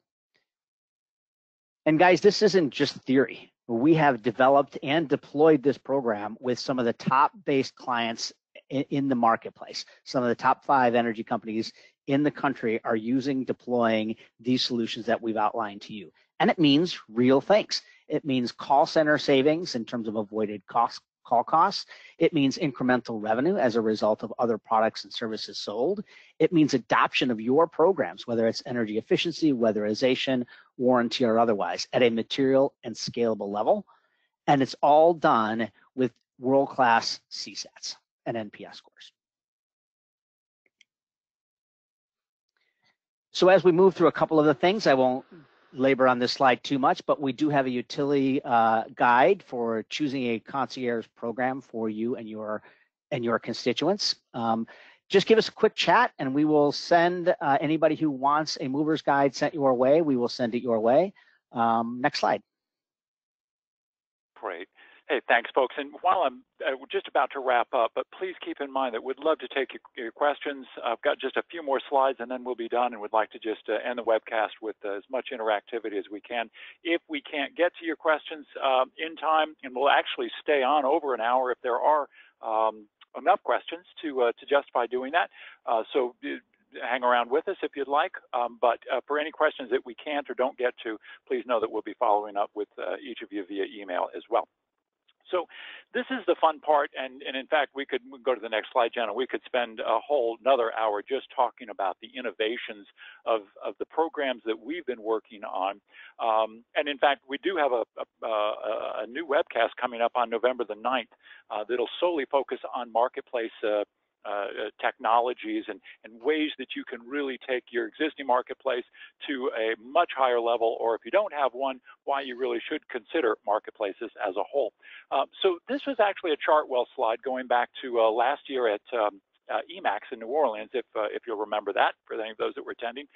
And guys, this isn't just theory. We have developed and deployed this program with some of the top based clients in the marketplace. Some of the top five energy companies in the country are using, deploying these solutions that we've outlined to you. And it means real things. It means call center savings in terms of avoided cost call costs. It means incremental revenue as a result of other products and services sold. It means adoption of your programs, whether it's energy efficiency, weatherization, warranty, or otherwise, at a material and scalable level. And it's all done with world-class CSATs and NPS scores. So as we move through a couple of the things, I won't labor on this slide too much, but we do have a utility uh, guide for choosing a concierge program for you and your and your constituents. Um, just give us a quick chat and we will send uh, anybody who wants a mover's guide sent your way, we will send it your way. Um, next slide. Great. Hey, thanks, folks. And while I'm uh, just about to wrap up, but please keep in mind that we'd love to take your, questions. I've got just a few more slides and then we'll be done and we'd like to just uh, end the webcast with uh, as much interactivity as we can. If we can't get to your questions in time, and we'll actually stay on over an hour if there are um, enough questions to, to justify doing that. So hang around with us if you'd like. Um, but uh, for any questions that we can't or don't get to, please know that we'll be following up with uh, each of you via email as well. So this is the fun part, and, and in fact, we could go to the next slide, Jenna. We could spend a whole another hour just talking about the innovations of, of the programs that we've been working on. Um, and in fact, we do have a, a, a, new webcast coming up on November the 9th uh, that'll solely focus on marketplace uh, uh, technologies and, and ways that you can really take your existing marketplace to a much higher level, or if you don't have one, why you really should consider marketplaces as a whole. Uh, so this was actually a Chartwell slide going back to uh, last year at um, uh, EMAX in New Orleans, if, uh, if you'll remember that, for any of those that were attending.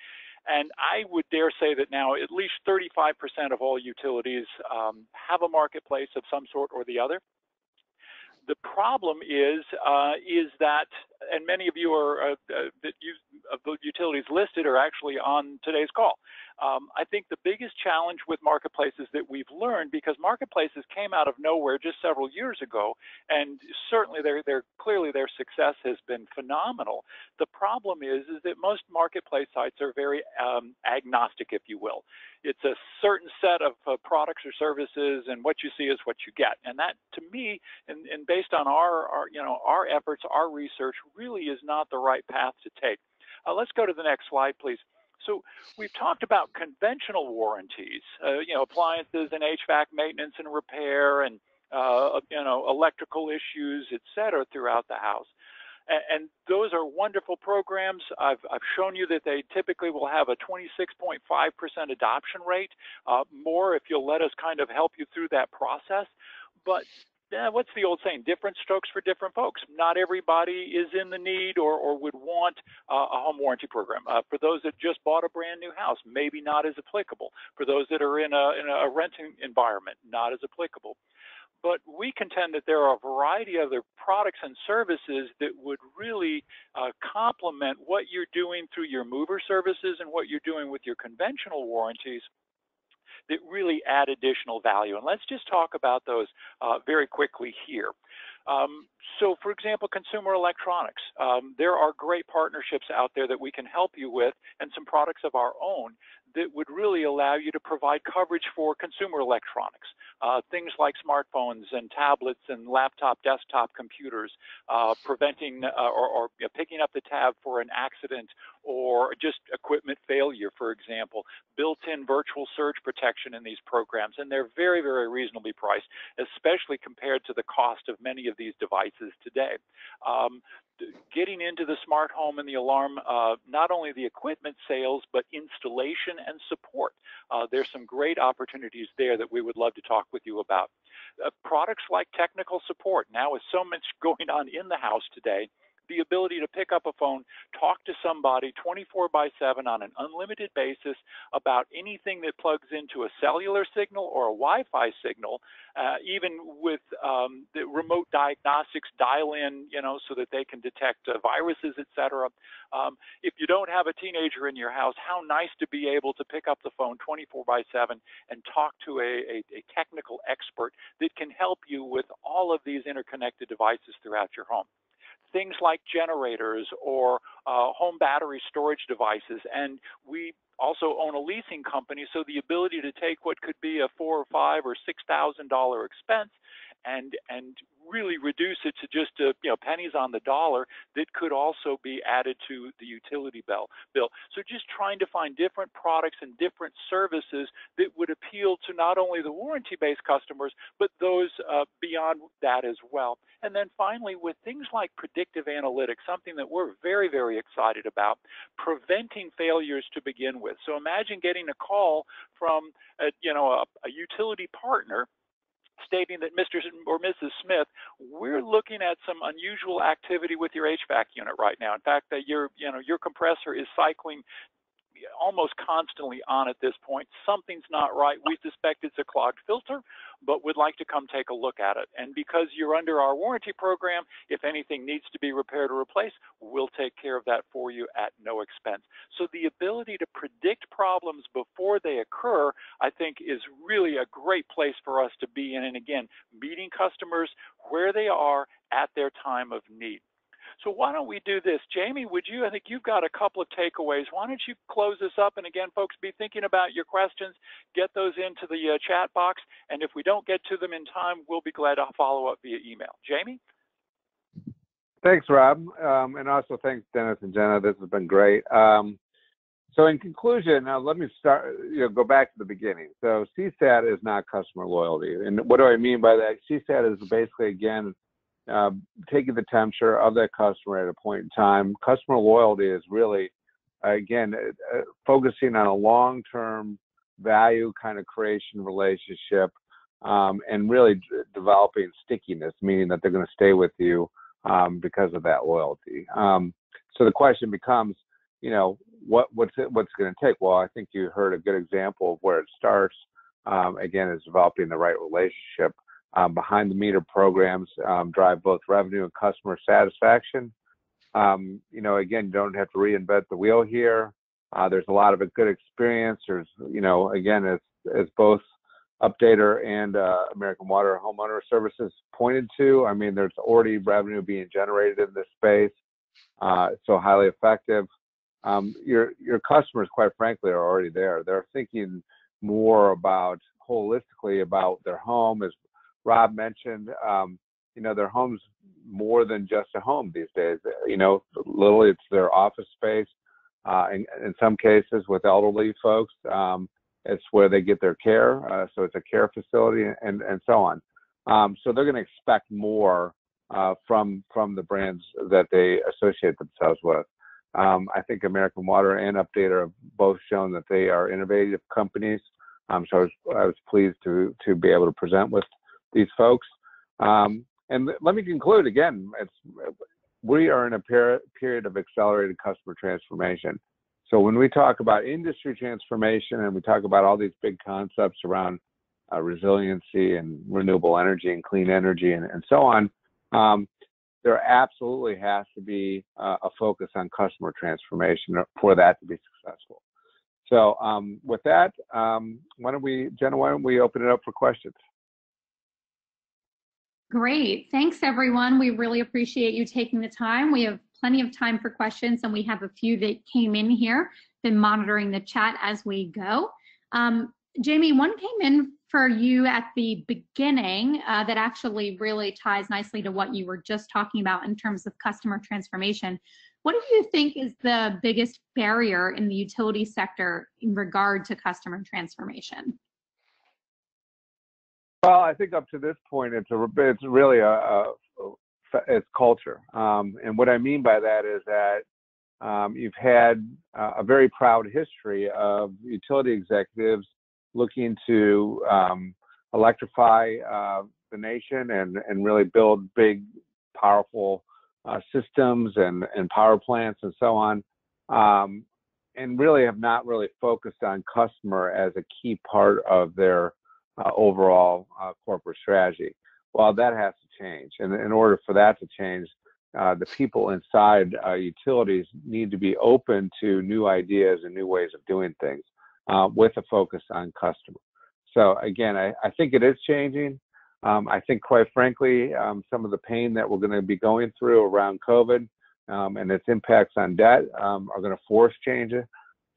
And I would dare say that now at least 35% of all utilities um, have a marketplace of some sort or the other the problem is uh, is that and many of you are uh, uh, that you of the utilities listed are actually on today's call. Um, I think the biggest challenge with marketplaces that we've learned, because marketplaces came out of nowhere just several years ago, and certainly they're, they're clearly their success has been phenomenal. The problem is, is that most marketplace sites are very um, agnostic, if you will. It's a certain set of uh, products or services, and what you see is what you get. And that, to me, and, and based on our, our, you know, our efforts, our research, really is not the right path to take. Uh, let's go to the next slide, please. So we've talked about conventional warranties, uh, you know, appliances and HVAC maintenance and repair and, uh, you know, electrical issues, et cetera, throughout the house. And, and those are wonderful programs. I've, I've, shown you that they typically will have a 26.5% adoption rate, uh, more if you'll let us kind of help you through that process. But yeah, what's the old saying? Different strokes for different folks. Not everybody is in the need or, or would want uh, a home warranty program. Uh, for those that just bought a brand new house, maybe not as applicable. For those that are in a, in a renting environment, not as applicable. But we contend that there are a variety of other products and services that would really uh, complement what you're doing through your mover services and what you're doing with your conventional warranties that really add additional value. And let's just talk about those uh, very quickly here. Um, so, for example, consumer electronics. Um, there are great partnerships out there that we can help you with and some products of our own that would really allow you to provide coverage for consumer electronics. Uh, things like smartphones and tablets and laptop, desktop computers, uh, preventing uh, or, or picking up the tab for an accident or just equipment failure, for example, built-in virtual surge protection in these programs, and they're very, very reasonably priced, especially compared to the cost of many of these devices today. Um, getting into the smart home and the alarm, uh, not only the equipment sales, but installation and support. Uh, there's some great opportunities there that we would love to talk with you about. Uh, products like technical support. Now, with so much *laughs* going on in the house today, the ability to pick up a phone, talk to somebody 24 by 7 on an unlimited basis about anything that plugs into a cellular signal or a Wi Fi signal, uh, even with um, the remote diagnostics dial in, you know, so that they can detect uh, viruses, et cetera. Um, if you don't have a teenager in your house, how nice to be able to pick up the phone 24 by 7 and talk to a, a, a technical expert that can help you with all of these interconnected devices throughout your home things like generators or uh, home battery storage devices. And we also own a leasing company, so the ability to take what could be a four or five or six thousand dollar expense and and really reduce it to just a, you know pennies on the dollar that could also be added to the utility bill bill. So just trying to find different products and different services that would appeal to not only the warranty based customers but those uh, beyond that as well. And then finally with things like predictive analytics something that we're very very excited about preventing failures to begin with. So imagine getting a call from a, you know a, a utility partner stating that Mr. or Mrs. Smith, we're looking at some unusual activity with your HVAC unit right now. In fact, that your you know your compressor is cycling almost constantly on at this point. Something's not right. We suspect it's a clogged filter, but would like to come take a look at it. And because you're under our warranty program, if anything needs to be repaired or replaced, we'll take care of that for you at no expense. So the ability to predict problems before they occur, I think, is really a great place for us to be in. And again, meeting customers where they are at their time of need. So why don't we do this? Jamie, would you, I think you've got a couple of takeaways. Why don't you close this up? And again, folks, be thinking about your questions, get those into the uh, chat box. And if we don't get to them in time, we'll be glad to follow up via email. Jamie? Thanks, Rob. Um, and also thanks, Dennis and Jenna. This has been great. Um, so in conclusion, now let me start, you know, go back to the beginning. So CSAT is not customer loyalty. And what do I mean by that? CSAT is basically, again, uh, taking the temperature of that customer at a point in time. Customer loyalty is really, again, uh, uh, focusing on a long-term value kind of creation relationship um, and really d- developing stickiness, meaning that they're going to stay with you um, because of that loyalty. Um, so the question becomes, you know, what what's it, what's going to take? Well, I think you heard a good example of where it starts. Um, again, is developing the right relationship um, behind the meter programs um, drive both revenue and customer satisfaction. Um, you know, again, you don't have to reinvent the wheel here. Uh, there's a lot of a good experience. There's, you know, again, as as both Updater and uh, American Water Homeowner Services pointed to. I mean, there's already revenue being generated in this space, uh, so highly effective. Um, your your customers, quite frankly, are already there. They're thinking more about holistically about their home, as Rob mentioned. Um, you know, their homes more than just a home these days. You know, literally, it's their office space. Uh, in, in some cases, with elderly folks, um, it's where they get their care. Uh, so it's a care facility and, and so on. Um, so they're going to expect more uh, from from the brands that they associate themselves with. Um, I think American Water and Update have both shown that they are innovative companies. Um, so I was, I was, pleased to to be able to present with these folks. Um, and let me conclude again. we are in a per- period of accelerated customer transformation. So when we talk about industry transformation and we talk about all these big concepts around uh, resiliency and renewable energy and clean energy and, and so on, um, there absolutely has to be uh, a focus on customer transformation for that to be successful. So um, with that, um, why don't we, Jenna, why don't we open it up for questions? Great. Thanks, everyone. We really appreciate you taking the time. We have plenty of time for questions, and we have a few that came in here. Been monitoring the chat as we go. Um, Jamie, one came in for you at the beginning uh, that actually really ties nicely to what you were just talking about in terms of customer transformation. What do you think is the biggest barrier in the utility sector in regard to customer transformation? Well, I think up to this point, it's a it's really a, a it's culture. Um, and what I mean by that is that um, you've had uh, a very proud history of utility executives looking to um, electrify uh, the nation and, and really build big, powerful uh, systems and, and power plants and so on. Um, and really have not really focused on customer as a key part of their uh, overall uh, corporate strategy. Well, that has to change. And in order for that to change, uh, the people inside uh, utilities need to be open to new ideas and new ways of doing things uh, with a focus on customer. So again, I, I think it is changing. Um, I think, quite frankly, um, some of the pain that we're going to be going through around COVID um, and its impacts on debt um, are going to force changes.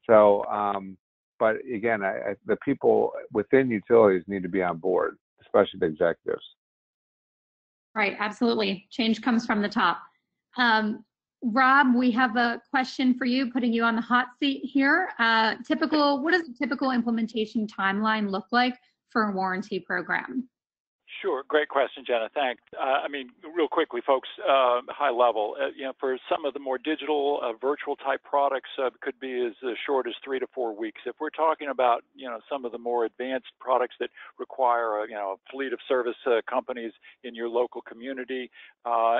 So, um, but again, I, I, the people within utilities need to be on board, especially the executives. Right, absolutely. Change comes from the top. Um, Rob, we have a question for you, putting you on the hot seat here. Uh, typical, what does a typical implementation timeline look like for a warranty program? Sure. Great question, Jenna. Thanks. Uh, I mean, real quickly, folks, uh, high level, uh, you know, for some of the more digital, uh, virtual type products, uh, could be as short as three to four weeks. If we're talking about, you know, some of the more advanced products that require, you know, a fleet of service uh, companies in your local community,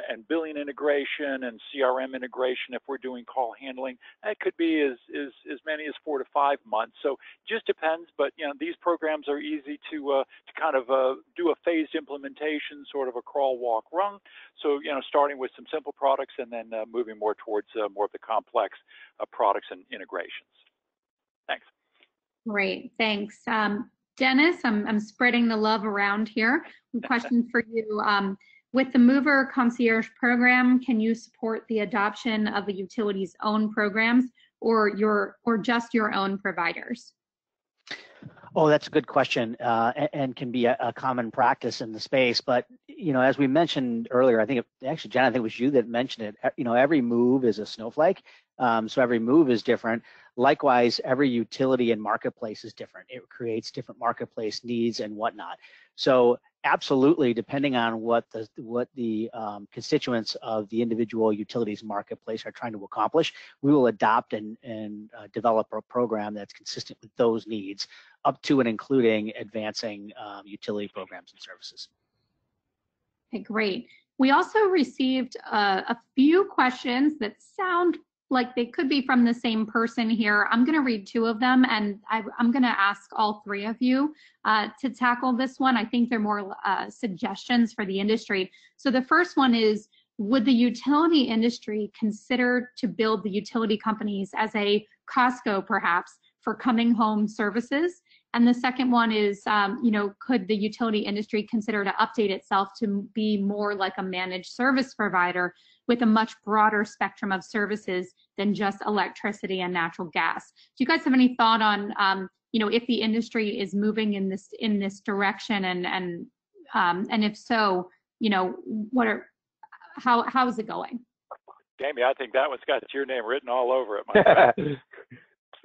and billing integration and CRM integration, if we're doing call handling, that could be as, as, as many as four to five months. So just depends, but, you know, these programs are easy to, to kind of do a phase phased implementation, sort of a crawl, walk, run. So, you know, starting with some simple products and then uh, moving more towards uh, more of the complex uh, products and integrations. Thanks. Great, thanks. Um, Dennis, I'm, I'm spreading the love around here. *laughs* Question for you. Um, with the Mover Concierge program, can you support the adoption of the utility's own programs or your or just your own providers? Oh, that's a good question, uh, and, and, can be a, a, common practice in the space. But you know, as we mentioned earlier, I think actually, Jen, I think it was you that mentioned it. You know, every move is a snowflake, um, so every move is different. Likewise, every utility and marketplace is different. It creates different marketplace needs and whatnot. So absolutely, depending on what the what the um, constituents of the individual utilities marketplace are trying to accomplish, we will adopt and and uh, develop a program that's consistent with those needs, up to and including advancing um, utility programs and services. Okay, great. We also received uh, a few questions that sound like they could be from the same person here. I'm going to read two of them and I, am going to ask all three of you uh, to tackle this one. I think they're more uh, suggestions for the industry. So the first one is, would the utility industry consider to build the utility companies as a Costco perhaps for coming home services? And the second one is, um, you know, could the utility industry consider to update itself to be more like a managed service provider with a much broader spectrum of services than just electricity and natural gas? Do you guys have any thought on, um, you know, if the industry is moving in this in this direction, and and um, and if so, you know, what are how how is it going? Jamie, I think that one's got your name written all over it, my *laughs*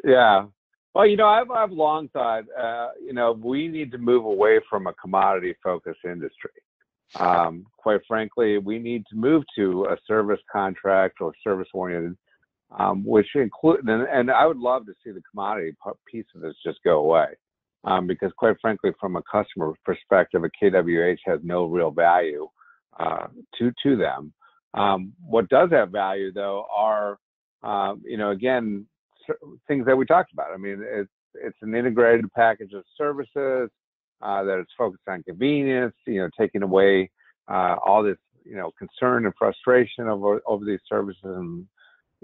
yeah. Well, you know, I've I've long thought, uh, you know, we need to move away from a commodity-focused industry. Um, quite frankly, we need to move to a service contract or service-oriented, um, which include and, and, I would love to see the commodity piece of this just go away, um, because quite frankly, from a customer perspective, a KWH has no real value uh, to to them. Um, what does have value though are, um, you know, again, things that we talked about. I mean, it's it's an integrated package of services uh, that it's focused on convenience. You know, taking away uh, all this you know concern and frustration over over these services, and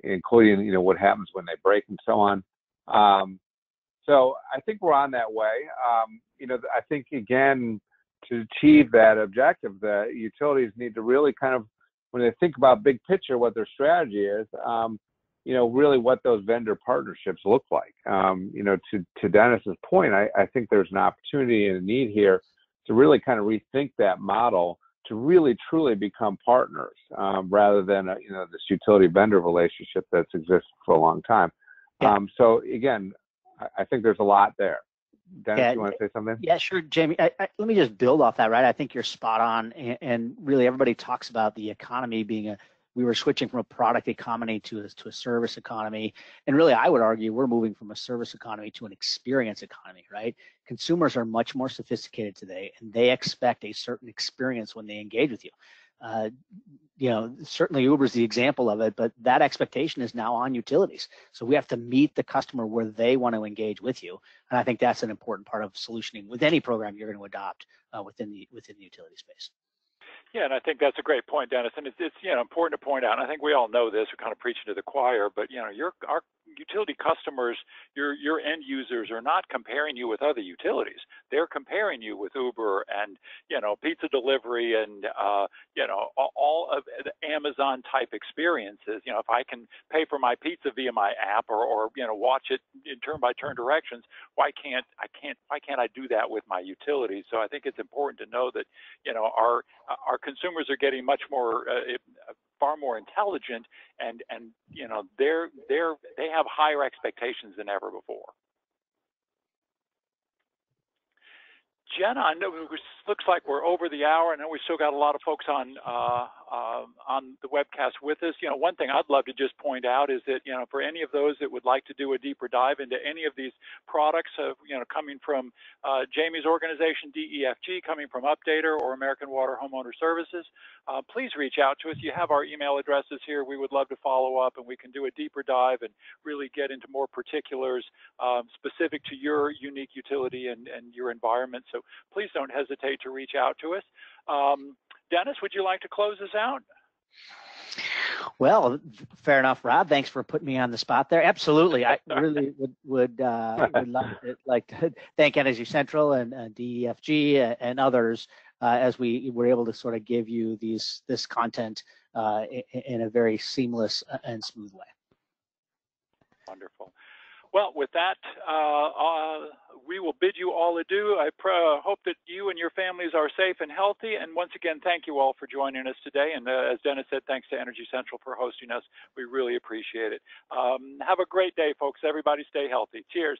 including you know what happens when they break and so on. Um, so I think we're on that way. Um, you know, I think again to achieve that objective, the utilities need to really kind of when they think about big picture, what their strategy is. Um, you know, really what those vendor partnerships look like. Um, you know, to, to Dennis's point, I, I think there's an opportunity and a need here to really kind of rethink that model to really truly become partners um, rather than, a, you know, this utility vendor relationship that's existed for a long time. Yeah. Um, so again, I, I think there's a lot there. Dennis, yeah, you want to say something? Yeah, sure, Jamie. I, I, let me just build off that, right? I think you're spot on, and, and really everybody talks about the economy being a we were switching from a product economy to a, to a service economy. And really, I would argue we're moving from a service economy to an experience economy, right? Consumers are much more sophisticated today and they expect a certain experience when they engage with you. Uh, you know, certainly Uber's the example of it, but that expectation is now on utilities. So we have to meet the customer where they want to engage with you, and I think that's an important part of solutioning with any program you're going to adopt uh, within the within the utility space. Yeah, and I think that's a great point, Dennis. And it's, it's you know important to point out. And I think we all know this. We're kind of preaching to the choir, but you know, your our utility customers, your your end users are not comparing you with other utilities. They're comparing you with Uber and you know pizza delivery and uh, you know all of the Amazon type experiences. You know, if I can pay for my pizza via my app or or you know watch it in turn by turn directions, why can't I can't why can't I do that with my utilities? So I think it's important to know that you know our our consumers are getting much more uh, far more intelligent and and you know they're they're they have higher expectations than ever before. Jenna, I know it looks like we're over the hour. I know we still got a lot of folks on uh, on the webcast with us. You know, one thing I'd love to just point out is that you know, for any of those that would like to do a deeper dive into any of these products, uh, you know, coming from uh, Jamie's organization DEFG, coming from Updater or American Water Homeowner Services, uh, please reach out to us. You have our email addresses here. We would love to follow up, and we can do a deeper dive and really get into more particulars um, specific to your unique utility and, and your environment. So please don't hesitate to reach out to us. Um, Dennis, would you like to close us out? Well, fair enough, Rob. Thanks for putting me on the spot there. Absolutely, I *laughs* really would would, uh, would like, to, like to *laughs* thank Energy Central and uh, DEFG and others uh, as we were able to sort of give you these this content uh, in, in a very seamless and smooth way. Wonderful. Well, with that, uh, uh, we will bid you all adieu. I pr- hope that you and your families are safe and healthy. And once again, thank you all for joining us today. And uh, as Dennis said, thanks to Energy Central for hosting us. We really appreciate it. Um, have a great day, folks. Everybody stay healthy. Cheers.